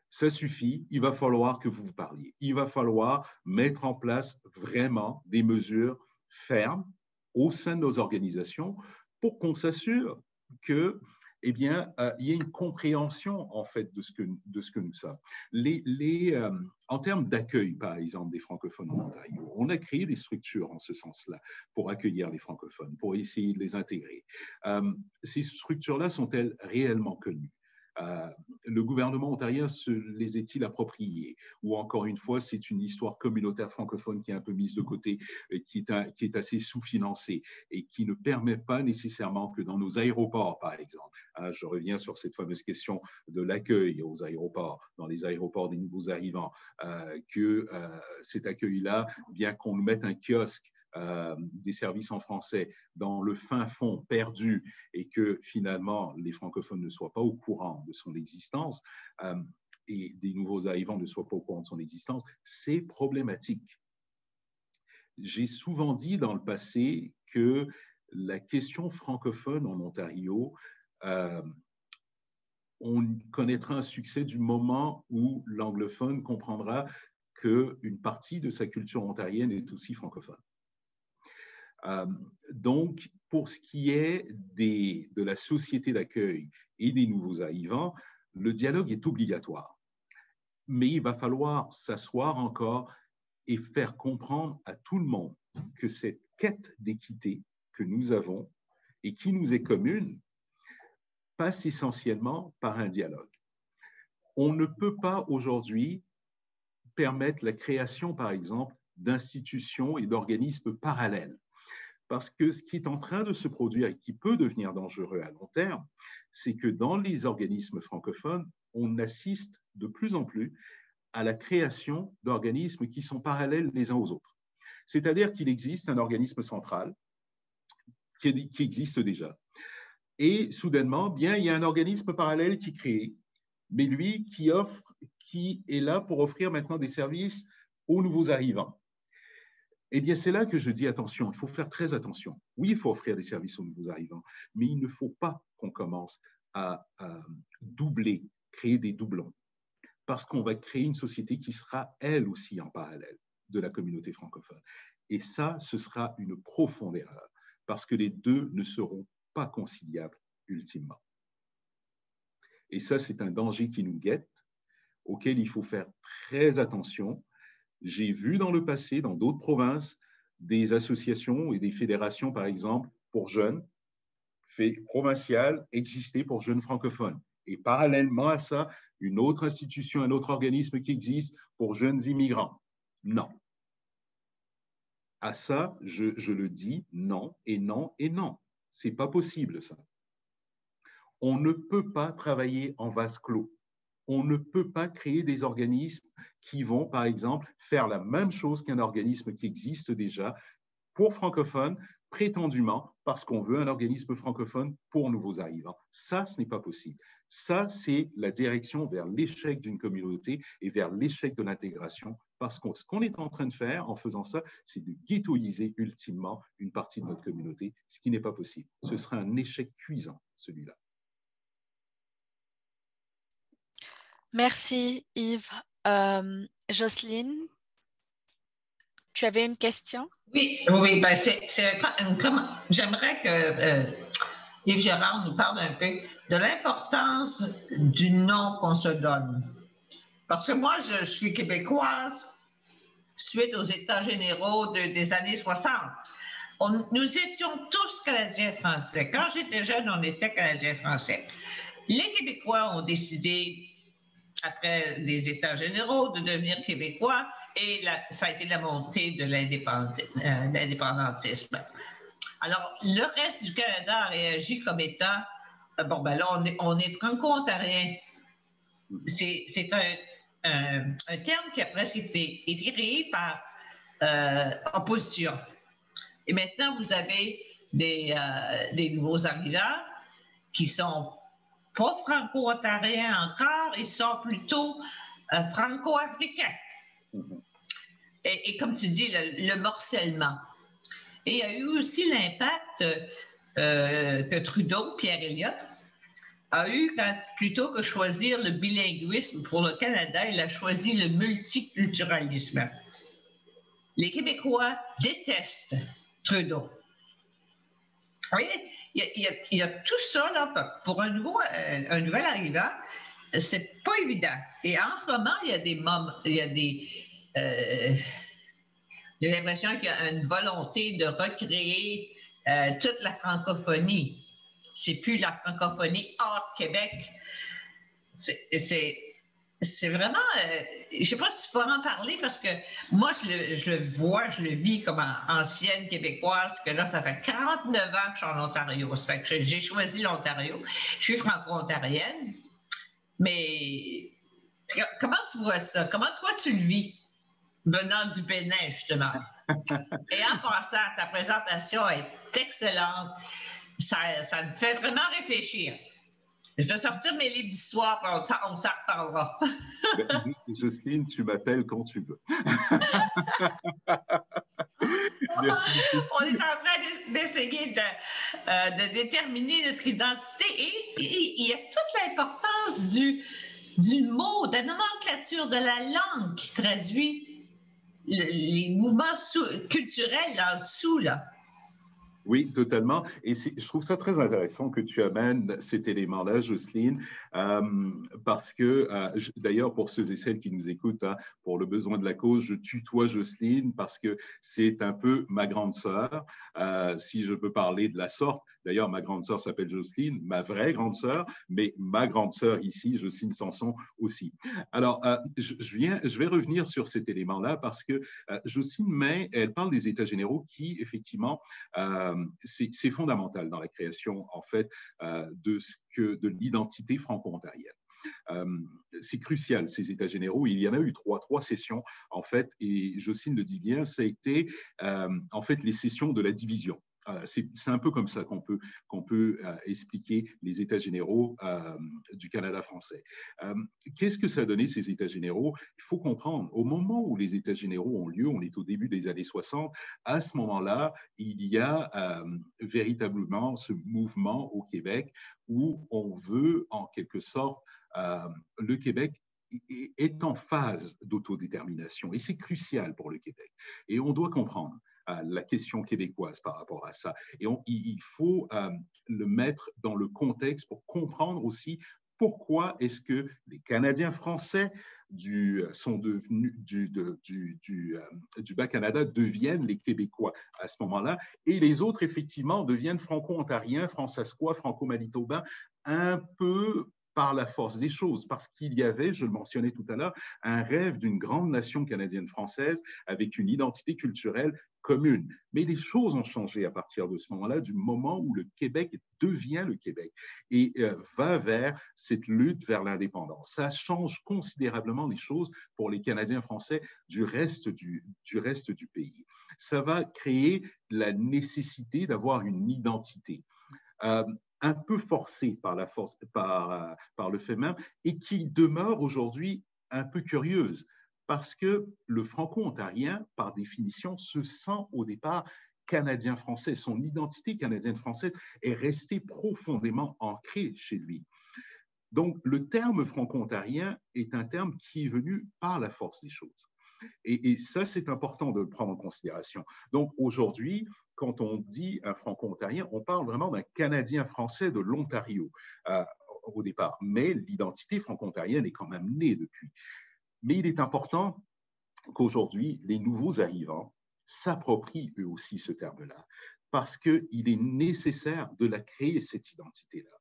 Ça suffit, il va falloir que vous vous parliez. Il va falloir mettre en place vraiment des mesures fermes au sein de nos organisations pour qu'on s'assure que eh bien, euh, il y a une compréhension en fait de ce que, de ce que nous sommes. Euh, en termes d'accueil, par exemple, des francophones en Ontario, on a créé des structures en ce sens-là pour accueillir les francophones, pour essayer de les intégrer. Euh, ces structures-là sont-elles réellement connues? Le gouvernement ontarien se les est-il appropriés Ou encore une fois, c'est une histoire communautaire francophone qui est un peu mise de côté, qui est, assez sous-financée et qui ne permet pas nécessairement que dans nos aéroports, par exemple, hein, je reviens sur cette fameuse question de l'accueil aux aéroports, dans les aéroports des nouveaux arrivants, euh, que euh, cet accueil-là, bien qu'on mette un kiosque euh, des services en français dans le fin fond perdu et que finalement les francophones ne soient pas au courant de son existence, euh, et des nouveaux arrivants ne soient pas au courant de son existence, c'est problématique. J'ai souvent dit dans le passé que la question francophone en Ontario, euh, on connaîtra un succès du moment où l'anglophone comprendra qu'une partie de sa culture ontarienne est aussi francophone. Euh, donc, pour ce qui est de la société d'accueil et des nouveaux arrivants, le dialogue est obligatoire. Mais il va falloir s'asseoir encore et faire comprendre à tout le monde que cette quête d'équité que nous avons et qui nous est commune passe essentiellement par un dialogue. On ne peut pas aujourd'hui permettre la création, par exemple, d'institutions et d'organismes parallèles. Parce que ce qui est en train de se produire et qui peut devenir dangereux à long terme, c'est que dans les organismes francophones, on assiste de plus en plus à la création d'organismes qui sont parallèles les uns aux autres. C'est-à-dire qu'il existe un organisme central qui, existe déjà. Et soudainement, bien, il y a un organisme parallèle qui crée, mais lui qui offre, qui est là pour offrir maintenant des services aux nouveaux arrivants. Eh bien, c'est là que je dis attention, il faut faire très attention. Oui, il faut offrir des services aux nouveaux arrivants, mais il ne faut pas qu'on commence à, à, doubler, créer des doublons, parce qu'on va créer une société qui sera elle aussi en parallèle de la communauté francophone. Et ça, ce sera une profonde erreur parce que les deux ne seront pas conciliables ultimement. Et ça, c'est un danger qui nous guette, auquel il faut faire très attention. J'ai vu dans le passé, dans d'autres provinces, des associations et des fédérations, par exemple, pour jeunes, provinciales exister pour jeunes francophones. Et parallèlement à ça, une autre institution, un autre organisme qui existe pour jeunes immigrants. Non, à ça, je, le dis non et non et non. C'est pas possible ça. On ne peut pas travailler en vase clos. On ne peut pas créer des organismes qui vont, par exemple, faire la même chose qu'un organisme qui existe déjà pour francophones, prétendument parce qu'on veut un organisme francophone pour nouveaux arrivants. Ça, ce n'est pas possible. Ça, c'est la direction vers l'échec d'une communauté et vers l'échec de l'intégration parce que ce qu'on est en train de faire en faisant ça, c'est de ghettoiser ultimement une partie de notre communauté, ce qui n'est pas possible. Ce serait un échec cuisant, celui-là. Merci Yves. Euh, Jocelyne, tu avais une question? Oui, oui, ben c'est, j'aimerais que euh, Yves Gérard nous parle un peu de l'importance du nom qu'on se donne. Parce que moi, je suis québécoise suite aux États généraux des années 60. nous étions tous Canadiens français. Quand j'étais jeune, on était Canadiens français. Les Québécois ont décidé, après les États généraux, de devenir Québécois et ça a été la montée de euh, l'indépendantisme. Alors, le reste du Canada a réagi comme étant, euh, bon, ben là, on est, on est franco-ontarien. C'est un, un, terme qui a presque été étiré par euh, opposition. Et maintenant, vous avez euh, des nouveaux arrivants qui sont pas franco-ontariens encore, ils sont plutôt euh, franco-africains. Mm-hmm. et, et, comme tu dis, le, le, morcellement. Et il y a eu aussi l'impact euh, que Trudeau, Pierre Elliott, a eu quand, plutôt que choisir le bilinguisme pour le Canada, il a choisi le multiculturalisme. Les Québécois détestent Trudeau. Y, a, il y a tout ça là, pour un, nouveau, euh, un nouvel arrivant. C'est pas évident. Et en ce moment, il y a des moments, il y a des. Euh, j'ai l'impression qu'il y a une volonté de recréer euh, toute la francophonie c'est plus la francophonie hors Québec. C'est vraiment, euh, je ne sais pas si tu pourrais en parler parce que moi, je le, vois, je le vis comme ancienne québécoise, que là, ça fait 49 ans que je suis en Ontario. Ça fait que j'ai choisi l'Ontario. Je suis franco-ontarienne. Mais comment tu vois ça? Comment toi, tu le vis venant du Bénin, justement? <laughs> Et en passant, ta présentation est excellente ça, me fait vraiment réfléchir. Je vais sortir mes livres d'histoire, on s'en reparlera. Ben, Jocelyne, tu m'appelles quand tu veux. <laughs> Merci. On est en train d'essayer euh, de, déterminer notre identité et, il y a toute l'importance du, du mot, de la nomenclature, de la langue qui traduit les mouvements culturels en dessous. Là. Oui, totalement. Et je trouve ça très intéressant que tu amènes cet élément-là, Jocelyne, euh, parce que, euh, d'ailleurs, pour ceux et celles qui nous écoutent, hein, pour le besoin de la cause, je tutoie Jocelyne parce que c'est un peu ma grande sœur, euh, si je peux parler de la sorte. D'ailleurs, ma grande sœur s'appelle Jocelyne, ma vraie grande sœur, mais ma grande sœur ici, Jocelyne Sanson aussi. Alors, je, viens, je vais revenir sur cet élément-là parce que Jocelyne May, elle parle des États généraux qui, effectivement, euh, c'est fondamental dans la création, en fait, euh, de, l'identité franco-ontarienne. Euh, c'est crucial, ces États généraux. Il y en a eu trois, trois sessions, en fait, et Jocelyne le dit bien, ça a été, en fait, les sessions de la division. Euh, c'est un peu comme ça qu'on peut, euh, expliquer les États généraux euh, du Canada français. Qu'est-ce que ça a donné, ces États généraux? Il faut comprendre, au moment où les États généraux ont lieu, on est au début des années 60, à ce moment-là, il y a véritablement ce mouvement au Québec où on veut, en quelque sorte, le Québec est en phase d'autodétermination et c'est crucial pour le Québec. Et on doit comprendre la question québécoise par rapport à ça. Et il faut euh, le mettre dans le contexte pour comprendre aussi pourquoi est-ce que les Canadiens français du, sont devenus du, du, du, euh, du Bas-Canada deviennent les Québécois à ce moment-là, et les autres, effectivement, deviennent franco-ontariens, franco franco-manitobains, un peu par la force des choses, parce qu'il y avait, je le mentionnais tout à l'heure, un rêve d'une grande nation canadienne-française avec une identité culturelle commune. Mais les choses ont changé à partir de ce moment-là, du moment où le Québec devient le Québec et euh, va vers cette lutte vers l'indépendance. Ça change considérablement les choses pour les Canadiens français du reste du, du reste du pays. Ça va créer la nécessité d'avoir une identité. Euh, un peu forcée par, la force, par, euh, par le fait même et qui demeure aujourd'hui un peu curieuse parce que le franco-ontarien, par définition, se sent au départ canadien-français. Son identité canadienne-française est restée profondément ancrée chez lui. Donc, le terme franco-ontarien est un terme qui est venu par la force des choses. Et, ça, c'est important de le prendre en considération. Donc, aujourd'hui, quand on dit un franco-ontarien, on parle vraiment d'un Canadien français de l'Ontario euh, au départ. Mais l'identité franco-ontarienne est quand même née depuis. Mais il est important qu'aujourd'hui, les nouveaux arrivants s'approprient eux aussi ce terme-là, parce qu'il est nécessaire de la créer, cette identité-là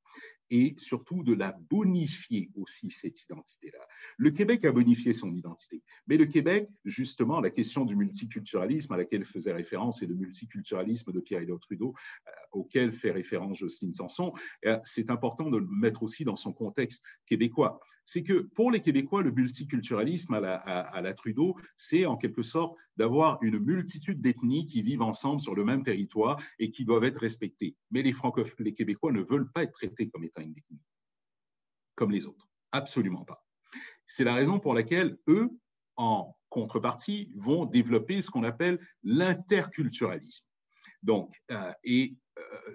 et surtout de la bonifier aussi, cette identité-là. Le Québec a bonifié son identité, mais le Québec, justement, la question du multiculturalisme à laquelle faisait référence et le multiculturalisme de Pierre-Éliott Trudeau, euh, auquel fait référence Jocelyne Sanson, euh, c'est important de le mettre aussi dans son contexte québécois. C'est que pour les Québécois, le multiculturalisme à la, Trudeau, c'est en quelque sorte d'avoir une multitude d'ethnies qui vivent ensemble sur le même territoire et qui doivent être respectées. Mais les, les Québécois ne veulent pas être traités comme étant une ethnie, comme les autres. Absolument pas. C'est la raison pour laquelle eux, en contrepartie, vont développer ce qu'on appelle l'interculturalisme. Donc, euh, et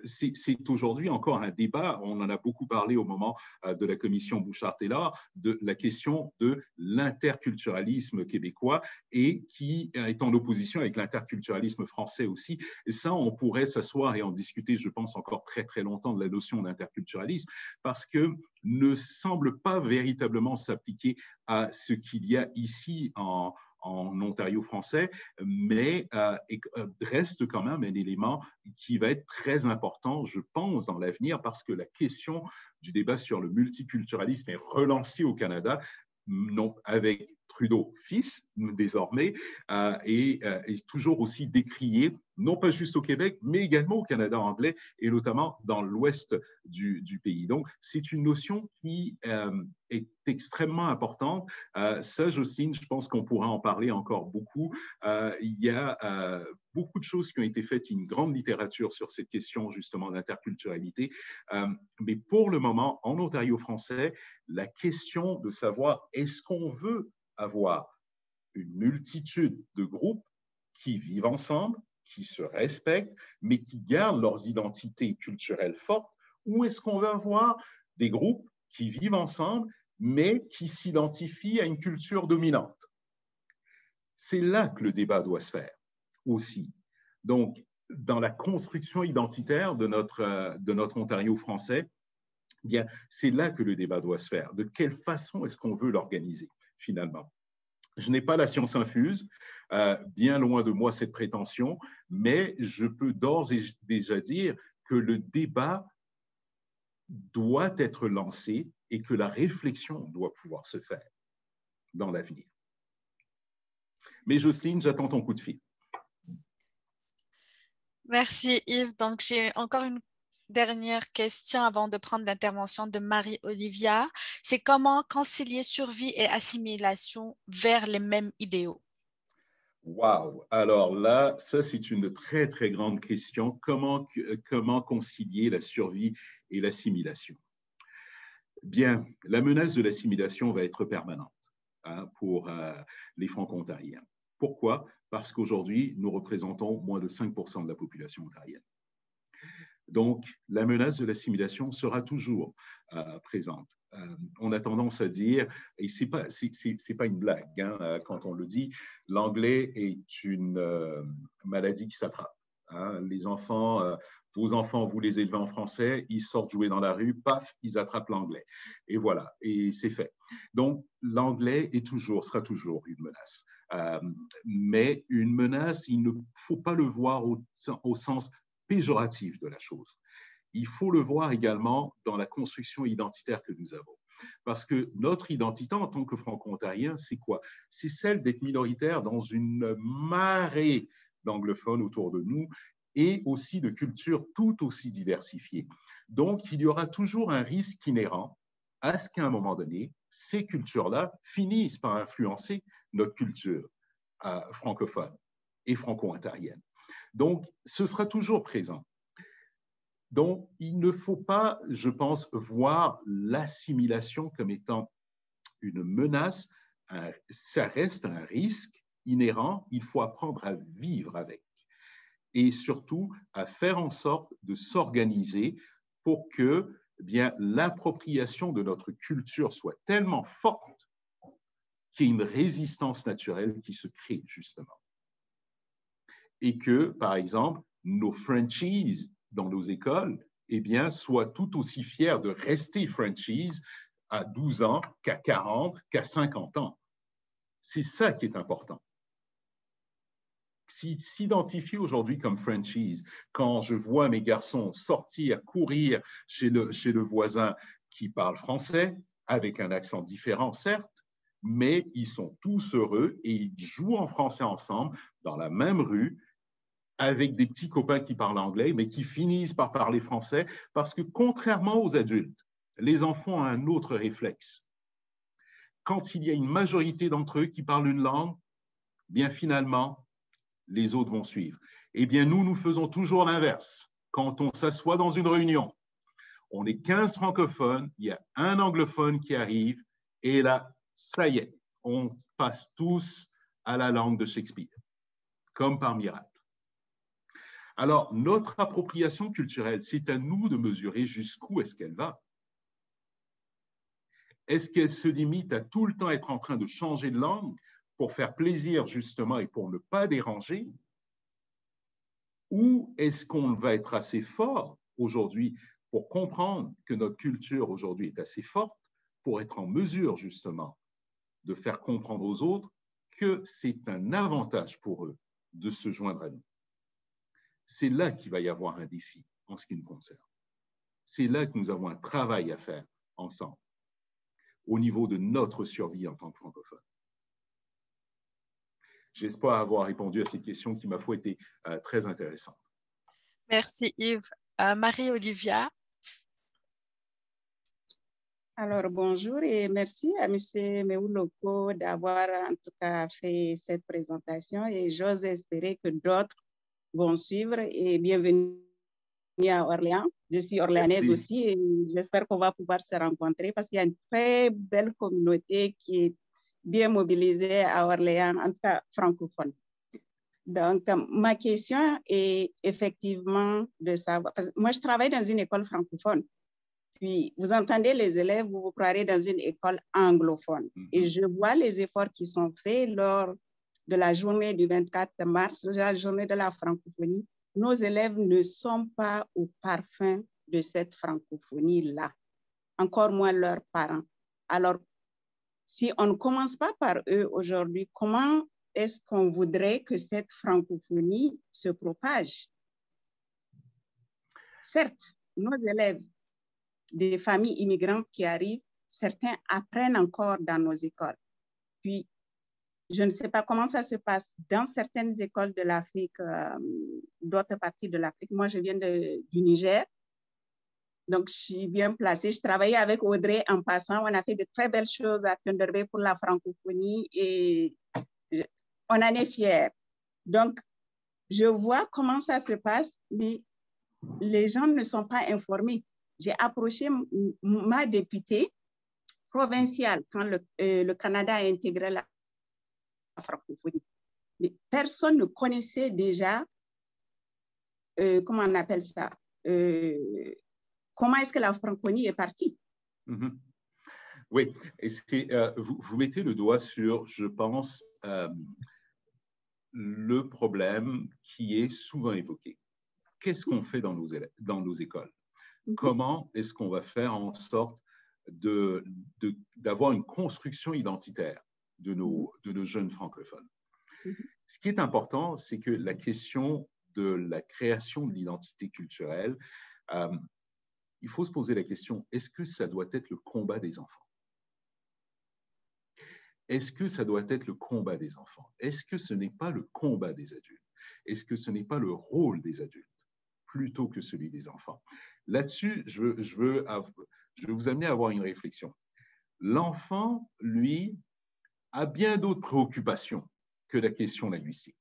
c'est aujourd'hui encore un débat, on en a beaucoup parlé au moment euh, de la commission Bouchard-Taylor, de la question de l'interculturalisme québécois et qui est en opposition avec l'interculturalisme français aussi. Et ça, on pourrait s'asseoir et en discuter, je pense, encore très très longtemps de la notion d'interculturalisme parce que ne semble pas véritablement s'appliquer à ce qu'il y a ici en, en Ontario français, mais euh, euh, reste quand même un élément qui va être très important, je pense, dans l'avenir, parce que la question du débat sur le multiculturalisme est relancée au Canada, non, avec Trudeau, fils désormais, euh, est, toujours aussi décrié, non pas juste au Québec, mais également au Canada anglais et notamment dans l'ouest du, pays. Donc, c'est une notion qui est extrêmement importante. ça, Jocelyne, je pense qu'on pourra en parler encore beaucoup. il y a beaucoup de choses qui ont été faites, une grande littérature sur cette question justement d'interculturalité. mais pour le moment, en Ontario français, la question de savoir est-ce qu'on veut avoir une multitude de groupes qui vivent ensemble, qui se respectent, mais qui gardent leurs identités culturelles fortes, ou est-ce qu'on veut avoir des groupes qui vivent ensemble, mais qui s'identifient à une culture dominante? C'est là que le débat doit se faire aussi. Donc, dans la construction identitaire de notre, de notre Ontario français, eh c'est là que le débat doit se faire. De quelle façon est-ce qu'on veut l'organiser? Finalement Je n'ai pas la science infuse, euh, bien loin de moi cette prétention, mais je peux d'ores et déjà dire que le débat doit être lancé et que la réflexion doit pouvoir se faire dans l'avenir. Mais Jocelyne, j'attends ton coup de fil. Merci Yves. Donc j'ai encore une dernière question avant de prendre l'intervention de Marie-Olivia. C'est comment concilier survie et assimilation vers les mêmes idéaux? Wow! Alors là, ça, c'est une très, très grande question. Comment, concilier la survie et l'assimilation? Bien, la menace de l'assimilation va être permanente hein, pour euh, les franco-ontariens. Pourquoi? Parce qu'aujourd'hui, nous représentons moins de 5% de la population ontarienne. Donc, la menace de l'assimilation sera toujours euh, présente. Euh, on a tendance à dire, et ce n'est pas, une blague hein, euh, quand on le dit, l'anglais est une maladie qui s'attrape. Hein. Les enfants, vos enfants, vous les élevez en français, ils sortent jouer dans la rue, paf, ils attrapent l'anglais. Et voilà, et c'est fait. Donc, l'anglais est toujours, sera toujours une menace. mais une menace, il ne faut pas le voir au sens péjoratif de la chose. Il faut le voir également dans la construction identitaire que nous avons. Parce que notre identité en tant que franco-ontarien, c'est quoi? C'est celle d'être minoritaire dans une marée d'anglophones autour de nous et aussi de cultures tout aussi diversifiées. Donc, il y aura toujours un risque inhérent à ce qu'à un moment donné, ces cultures-là finissent par influencer notre culture euh, francophone et franco-ontarienne. Donc, ce sera toujours présent. Donc, il ne faut pas, je pense, voir l'assimilation comme étant une menace. Ça reste un risque inhérent. Il faut apprendre à vivre avec et surtout à faire en sorte de s'organiser pour que eh l'appropriation de notre culture soit tellement forte qu'il y ait une résistance naturelle qui se crée justement et que, par exemple, nos franchises dans nos écoles eh bien, soient tout aussi fiers de rester franchise à 12 ans qu'à 40, qu'à 50 ans. C'est ça qui est important. S'identifier aujourd'hui comme franchise, quand je vois mes garçons sortir, courir chez le, chez le voisin qui parle français, avec un accent différent, certes, mais ils sont tous heureux et ils jouent en français ensemble dans la même rue avec des petits copains qui parlent anglais, mais qui finissent par parler français, parce que contrairement aux adultes, les enfants ont un autre réflexe. Quand il y a une majorité d'entre eux qui parlent une langue, bien finalement, les autres vont suivre. Eh bien, nous, nous faisons toujours l'inverse. Quand on s'assoit dans une réunion, on est 15 francophones, il y a un anglophone qui arrive, et là, ça y est, on passe tous à la langue de Shakespeare, comme par miracle. Alors, notre appropriation culturelle, c'est à nous de mesurer jusqu'où est-ce qu'elle va. Est-ce qu'elle se limite à tout le temps être en train de changer de langue pour faire plaisir justement et pour ne pas déranger? Ou est-ce qu'on va être assez fort aujourd'hui pour comprendre que notre culture aujourd'hui est assez forte pour être en mesure justement de faire comprendre aux autres que c'est un avantage pour eux de se joindre à nous? C'est là qu'il va y avoir un défi en ce qui nous concerne. C'est là que nous avons un travail à faire ensemble au niveau de notre survie en tant que francophone. J'espère avoir répondu à ces questions qui, ma foi, étaient très intéressantes. Merci Yves. Marie-Olivia, alors, bonjour et merci à M. Meuloko d'avoir en tout cas fait cette présentation et j'ose espérer que d'autres vont suivre et bienvenue à Orléans. Je suis orléanaise aussi et j'espère qu'on va pouvoir se rencontrer parce qu'il y a une très belle communauté qui est bien mobilisée à Orléans, en tout cas francophone. Donc, ma question est effectivement de savoir, parce que moi je travaille dans une école francophone puis, vous entendez les élèves, vous vous croirez dans une école anglophone. Et mhm. je vois les efforts qui sont faits lors de la journée du 24 mars, la journée de la francophonie. Nos élèves ne sont pas au parfum de cette francophonie-là, encore moins leurs parents. Alors, si on ne commence pas par eux aujourd'hui, comment est-ce qu'on voudrait que cette francophonie se propage? Certes, nos élèves des familles immigrantes qui arrivent, certains apprennent encore dans nos écoles. Puis, je ne sais pas comment ça se passe dans certaines écoles de l'Afrique, euh, d'autres parties de l'Afrique. Moi, je viens du Niger. Donc, je suis bien placée. Je travaillais avec Audrey en passant. On a fait de très belles choses à Thunder pour la francophonie et on en est fiers. Donc, je vois comment ça se passe, mais les gens ne sont pas informés j'ai approché ma députée provinciale quand le, euh, le Canada a intégré la francophonie. Mais personne ne connaissait déjà, euh, comment on appelle ça, euh, comment est-ce que la francophonie est partie? Mm-hmm. Oui, et vous, vous, mettez le doigt sur, je pense, le problème qui est souvent évoqué. Qu'est-ce qu'on fait dans nos, dans nos écoles? Mhm. comment est-ce qu'on va faire en sorte d'avoir une construction identitaire? De nos, de nos jeunes francophones. Mhm. Ce qui est important, c'est que la question de la création de l'identité culturelle, euh, il faut se poser la question, est-ce que ça doit être le combat des enfants? Est-ce que ça doit être le combat des enfants? Est-ce que ce n'est pas le combat des adultes? Est-ce que ce n'est pas le rôle des adultes plutôt que celui des enfants? Là-dessus, je veux, je, veux, je veux vous amener à avoir une réflexion. L'enfant, lui, a bien d'autres préoccupations que la question linguistique.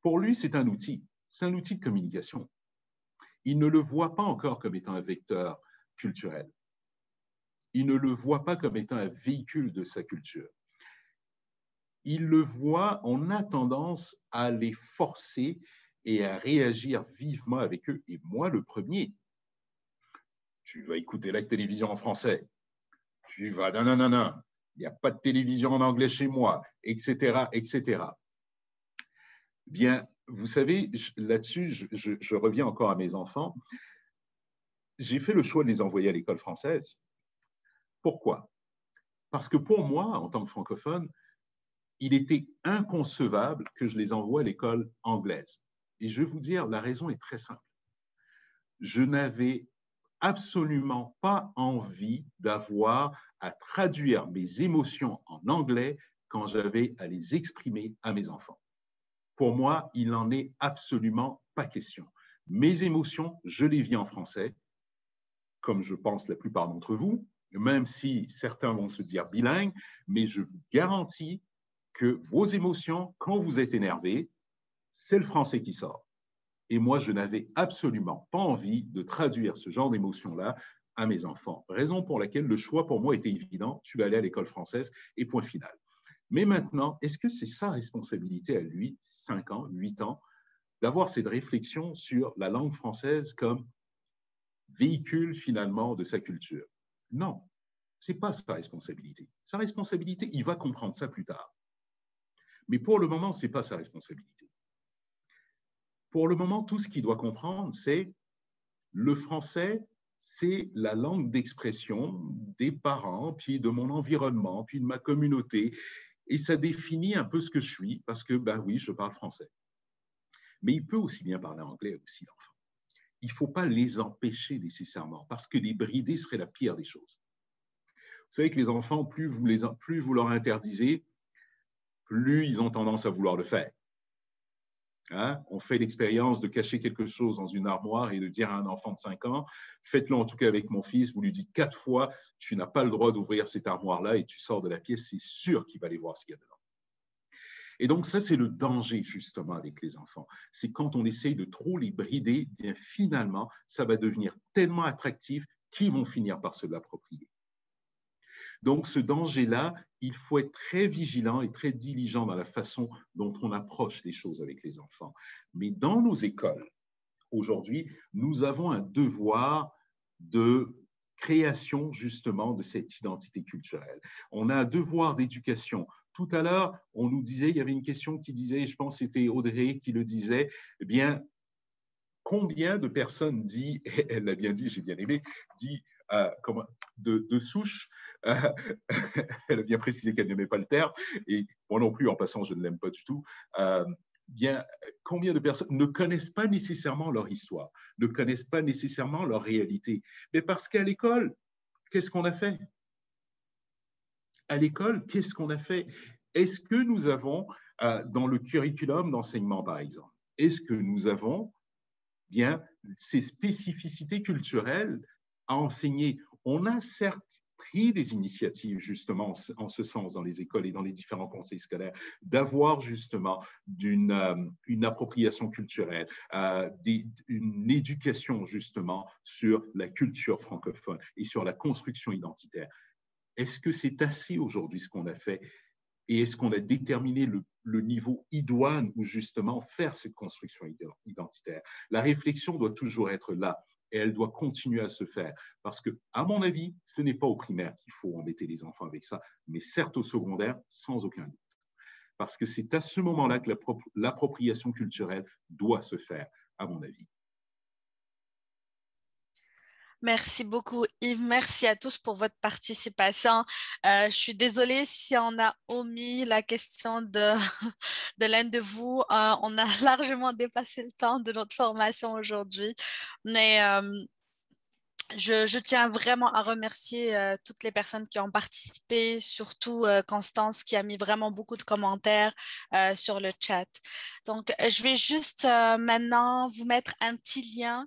Pour lui, c'est un outil, c'est un outil de communication. Il ne le voit pas encore comme étant un vecteur culturel. Il ne le voit pas comme étant un véhicule de sa culture. Il le voit, on a tendance à les forcer et à réagir vivement avec eux. Et moi, le premier, tu vas écouter la télévision en français. Tu vas, non, il n'y a pas de télévision en anglais chez moi, etc., etc. Bien, vous savez, là-dessus, je, je, reviens encore à mes enfants. J'ai fait le choix de les envoyer à l'école française. Pourquoi? Parce que pour moi, en tant que francophone, il était inconcevable que je les envoie à l'école anglaise. Et je vais vous dire, la raison est très simple. Je n'avais absolument pas envie d'avoir à traduire mes émotions en anglais quand j'avais à les exprimer à mes enfants. Pour moi, il n'en est absolument pas question. Mes émotions, je les vis en français, comme je pense la plupart d'entre vous, même si certains vont se dire bilingues, mais je vous garantis que vos émotions, quand vous êtes énervé, c'est le français qui sort. Et moi, je n'avais absolument pas envie de traduire ce genre d'émotion-là à mes enfants. Raison pour laquelle le choix pour moi était évident, tu vas aller à l'école française et point final. Mais maintenant, est-ce que c'est sa responsabilité à lui, 5 ans, 8 ans, d'avoir cette réflexion sur la langue française comme véhicule finalement de sa culture? Non, ce n'est pas sa responsabilité. Sa responsabilité, il va comprendre ça plus tard. Mais pour le moment, ce n'est pas sa responsabilité. Pour le moment, tout ce qu'il doit comprendre, c'est le français, c'est la langue d'expression des parents, puis de mon environnement, puis de ma communauté. Et ça définit un peu ce que je suis, parce que, ben oui, je parle français. Mais il peut aussi bien parler anglais aussi, l'enfant. Il ne faut pas les empêcher nécessairement, parce que les brider serait la pire des choses. Vous savez que les enfants, plus vous, les, plus vous leur interdisez, plus ils ont tendance à vouloir le faire. Hein? On fait l'expérience de cacher quelque chose dans une armoire et de dire à un enfant de 5 ans, faites-le en tout cas avec mon fils, vous lui dites quatre fois, tu n'as pas le droit d'ouvrir cette armoire-là et tu sors de la pièce, c'est sûr qu'il va aller voir ce qu'il y a dedans. Et donc ça, c'est le danger justement avec les enfants. C'est quand on essaye de trop les brider, bien finalement, ça va devenir tellement attractif qu'ils vont finir par se l'approprier. Donc, ce danger-là, il faut être très vigilant et très diligent dans la façon dont on approche les choses avec les enfants. Mais dans nos écoles, aujourd'hui, nous avons un devoir de création justement de cette identité culturelle. On a un devoir d'éducation. Tout à l'heure, on nous disait, il y avait une question qui disait, je pense que c'était Audrey qui le disait, eh bien, combien de personnes dit, <laughs> elle l'a bien dit, j'ai bien aimé, dit euh, de, de souche <laughs> elle a bien précisé qu'elle n'aimait pas le terme, et moi non plus, en passant, je ne l'aime pas du tout. Euh, bien, combien de personnes ne connaissent pas nécessairement leur histoire, ne connaissent pas nécessairement leur réalité? Mais parce qu'à l'école, qu'est-ce qu'on a fait? À l'école, qu'est-ce qu'on a fait? Est-ce que nous avons, euh, dans le curriculum d'enseignement, par exemple, est-ce que nous avons bien ces spécificités culturelles à enseigner? On a certes des initiatives justement en ce sens dans les écoles et dans les différents conseils scolaires, d'avoir justement d'une euh, une appropriation culturelle, euh, une éducation justement sur la culture francophone et sur la construction identitaire. Est-ce que c'est assez aujourd'hui ce qu'on a fait? Et est-ce qu'on a déterminé le, niveau idoine où justement faire cette construction identitaire? La réflexion doit toujours être là et elle doit continuer à se faire. Parce que, à mon avis, ce n'est pas au primaire qu'il faut embêter les enfants avec ça, mais certes au secondaire, sans aucun doute. Parce que c'est à ce moment-là que l'appropriation culturelle doit se faire, à mon avis. Merci beaucoup Yves. Merci à tous pour votre participation. Euh, je suis désolée si on a omis la question de, <laughs> l'un de vous. Euh, on a <laughs> largement dépassé le temps de notre formation aujourd'hui. Mais euh, je, tiens vraiment à remercier euh, toutes les personnes qui ont participé, surtout euh, Constance qui a mis vraiment beaucoup de commentaires euh, sur le chat. Donc, je vais juste maintenant vous mettre un petit lien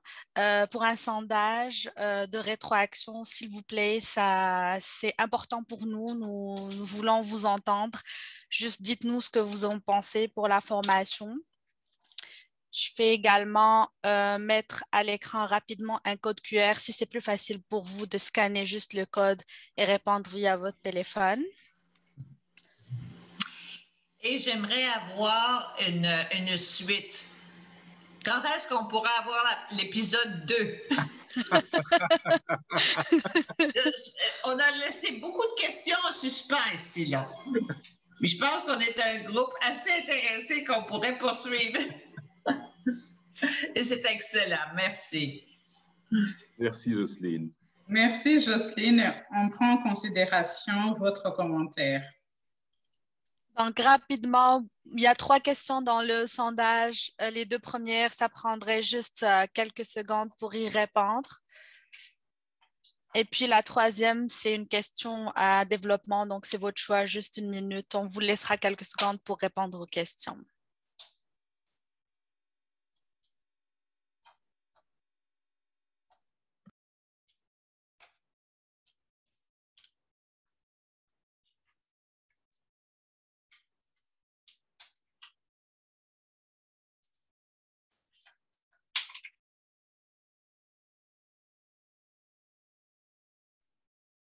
pour un sondage de rétroaction, s'il vous plaît. Ça, c'est important pour nous. nous. Nous voulons vous entendre. Juste dites-nous ce que vous en pensez pour la formation. Je fais également euh, mettre à l'écran rapidement un code QR si c'est plus facile pour vous de scanner juste le code et répondre via votre téléphone. Et j'aimerais avoir une, suite. Quand est-ce qu'on pourra avoir l'épisode 2? Euh, <laughs> on a laissé beaucoup de questions en suspens ici, là. Mais <laughs> je pense qu'on est un groupe assez intéressé qu'on pourrait poursuivre. Et c'est excellent. Merci. Merci, Jocelyne. Merci, Jocelyne. On prend en considération votre commentaire. Donc, rapidement, il y a trois questions dans le sondage. Euh, les deux premières, ça prendrait juste euh, quelques secondes pour y répondre. Et puis la troisième, c'est une question à développement, donc c'est votre choix, juste une minute. On vous laissera quelques secondes pour répondre aux questions.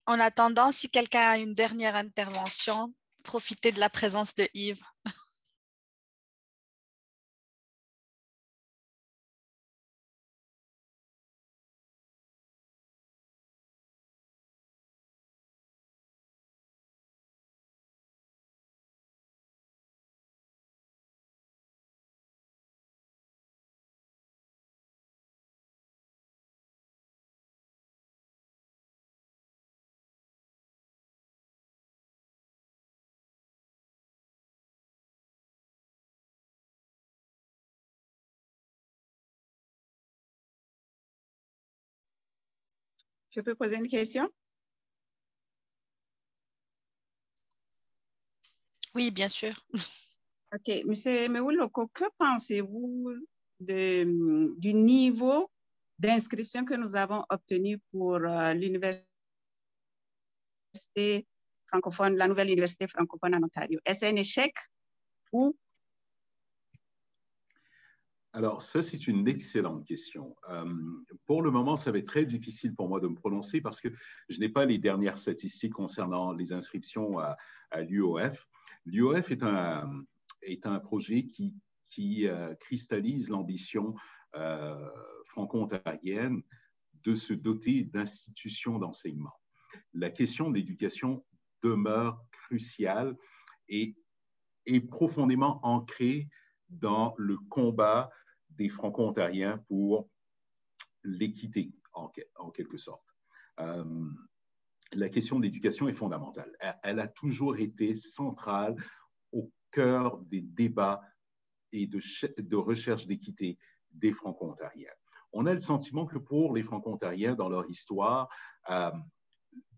En attendant, si quelqu'un a une dernière intervention, profitez de la présence de Yves. Je peux poser une question? Oui, bien sûr. OK. Monsieur Meouloko, que pensez-vous du niveau d'inscription que nous avons obtenu pour euh, l'université francophone, la nouvelle université francophone en Ontario? Est-ce un échec ou alors, ça, c'est une excellente question. Euh, pour le moment, ça va être très difficile pour moi de me prononcer parce que je n'ai pas les dernières statistiques concernant les inscriptions à, l'UOF. L'UOF est un, est un projet qui, qui euh, cristallise l'ambition euh, franco-ontarienne de se doter d'institutions d'enseignement. La question de l'éducation demeure cruciale et est profondément ancrée dans le combat des Franco-Ontariens pour l'équité, en, quelque sorte. Euh, la question de l'éducation est fondamentale. Elle, a toujours été centrale au cœur des débats et de, recherche d'équité des Franco-Ontariens. On a le sentiment que pour les Franco-Ontariens, dans leur histoire, euh,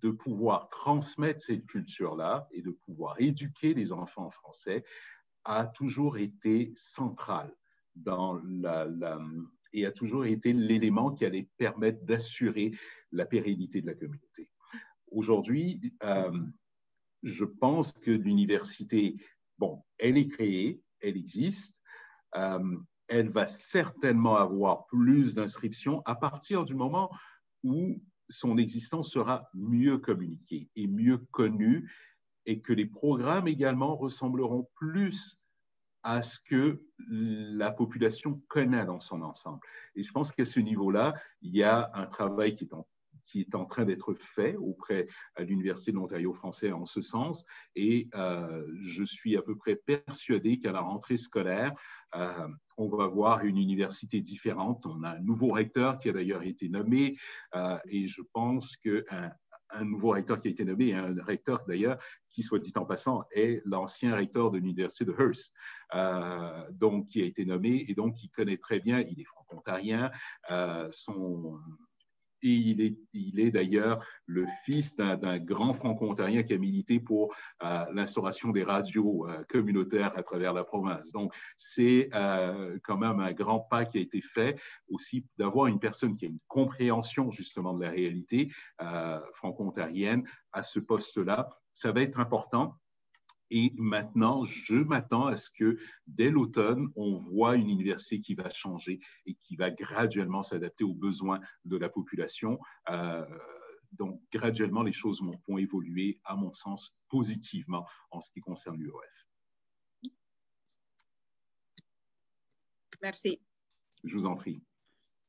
de pouvoir transmettre cette culture-là et de pouvoir éduquer les enfants français a toujours été central et a toujours été l'élément qui allait permettre d'assurer la pérennité de la communauté. Aujourd'hui, euh, je pense que l'université, bon, elle est créée, elle existe, euh, elle va certainement avoir plus d'inscriptions à partir du moment où son existence sera mieux communiquée et mieux connue et que les programmes également ressembleront plus à ce que la population connaît dans son ensemble. Et je pense qu'à ce niveau-là, il y a un travail qui est en, qui est en train d'être fait auprès de l'Université de l'Ontario français en ce sens. Et euh, je suis à peu près persuadé qu'à la rentrée scolaire, euh, on va voir une université différente. On a un nouveau recteur qui a d'ailleurs été nommé euh, et je pense qu'un un nouveau recteur qui a été nommé, un recteur d'ailleurs qui, soit dit en passant, est l'ancien recteur de l'université de Hearst, euh, donc qui a été nommé et donc qui connaît très bien, il est franco-ontarien, euh, son, il est, il est d'ailleurs le fils d'un grand franco-ontarien qui a milité pour euh, l'instauration des radios euh, communautaires à travers la province. Donc, c'est euh, quand même un grand pas qui a été fait aussi d'avoir une personne qui a une compréhension justement de la réalité franco-ontarienne à ce poste-là. Ça va être important et maintenant, je m'attends à ce que dès l'automne, on voit une université qui va changer et qui va graduellement s'adapter aux besoins de la population. Euh, donc, graduellement, les choses vont, évoluer, à mon sens, positivement en ce qui concerne l'UOF. Merci. Je vous en prie.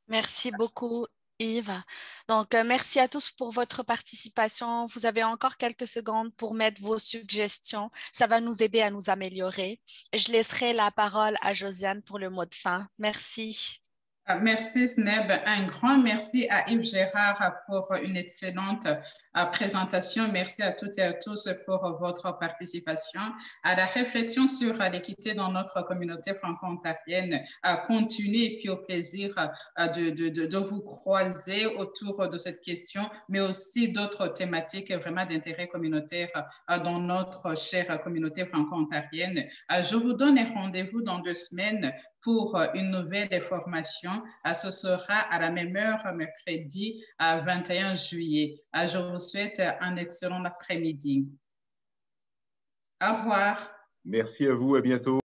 Merci beaucoup, Yves. Donc, euh, merci à tous pour votre participation. Vous avez encore quelques secondes pour mettre vos suggestions. Ça va nous aider à nous améliorer. Je laisserai la parole à Josiane pour le mot de fin. Merci. Ah, merci, Sneb. Un grand merci à Yves Gérard pour une excellente présentation. Merci à toutes et à tous pour votre participation. À la réflexion sur l'équité dans notre communauté franco-ontarienne continue et puis au plaisir de, de, de, vous croiser autour de cette question, mais aussi d'autres thématiques vraiment d'intérêt communautaire dans notre chère communauté franco-ontarienne. Je vous donne rendez-vous dans deux semaines pour une nouvelle formation. Ce sera à la même heure, mercredi 21 juillet. Je vous souhaite un excellent après-midi. Au revoir. Merci à vous, à bientôt.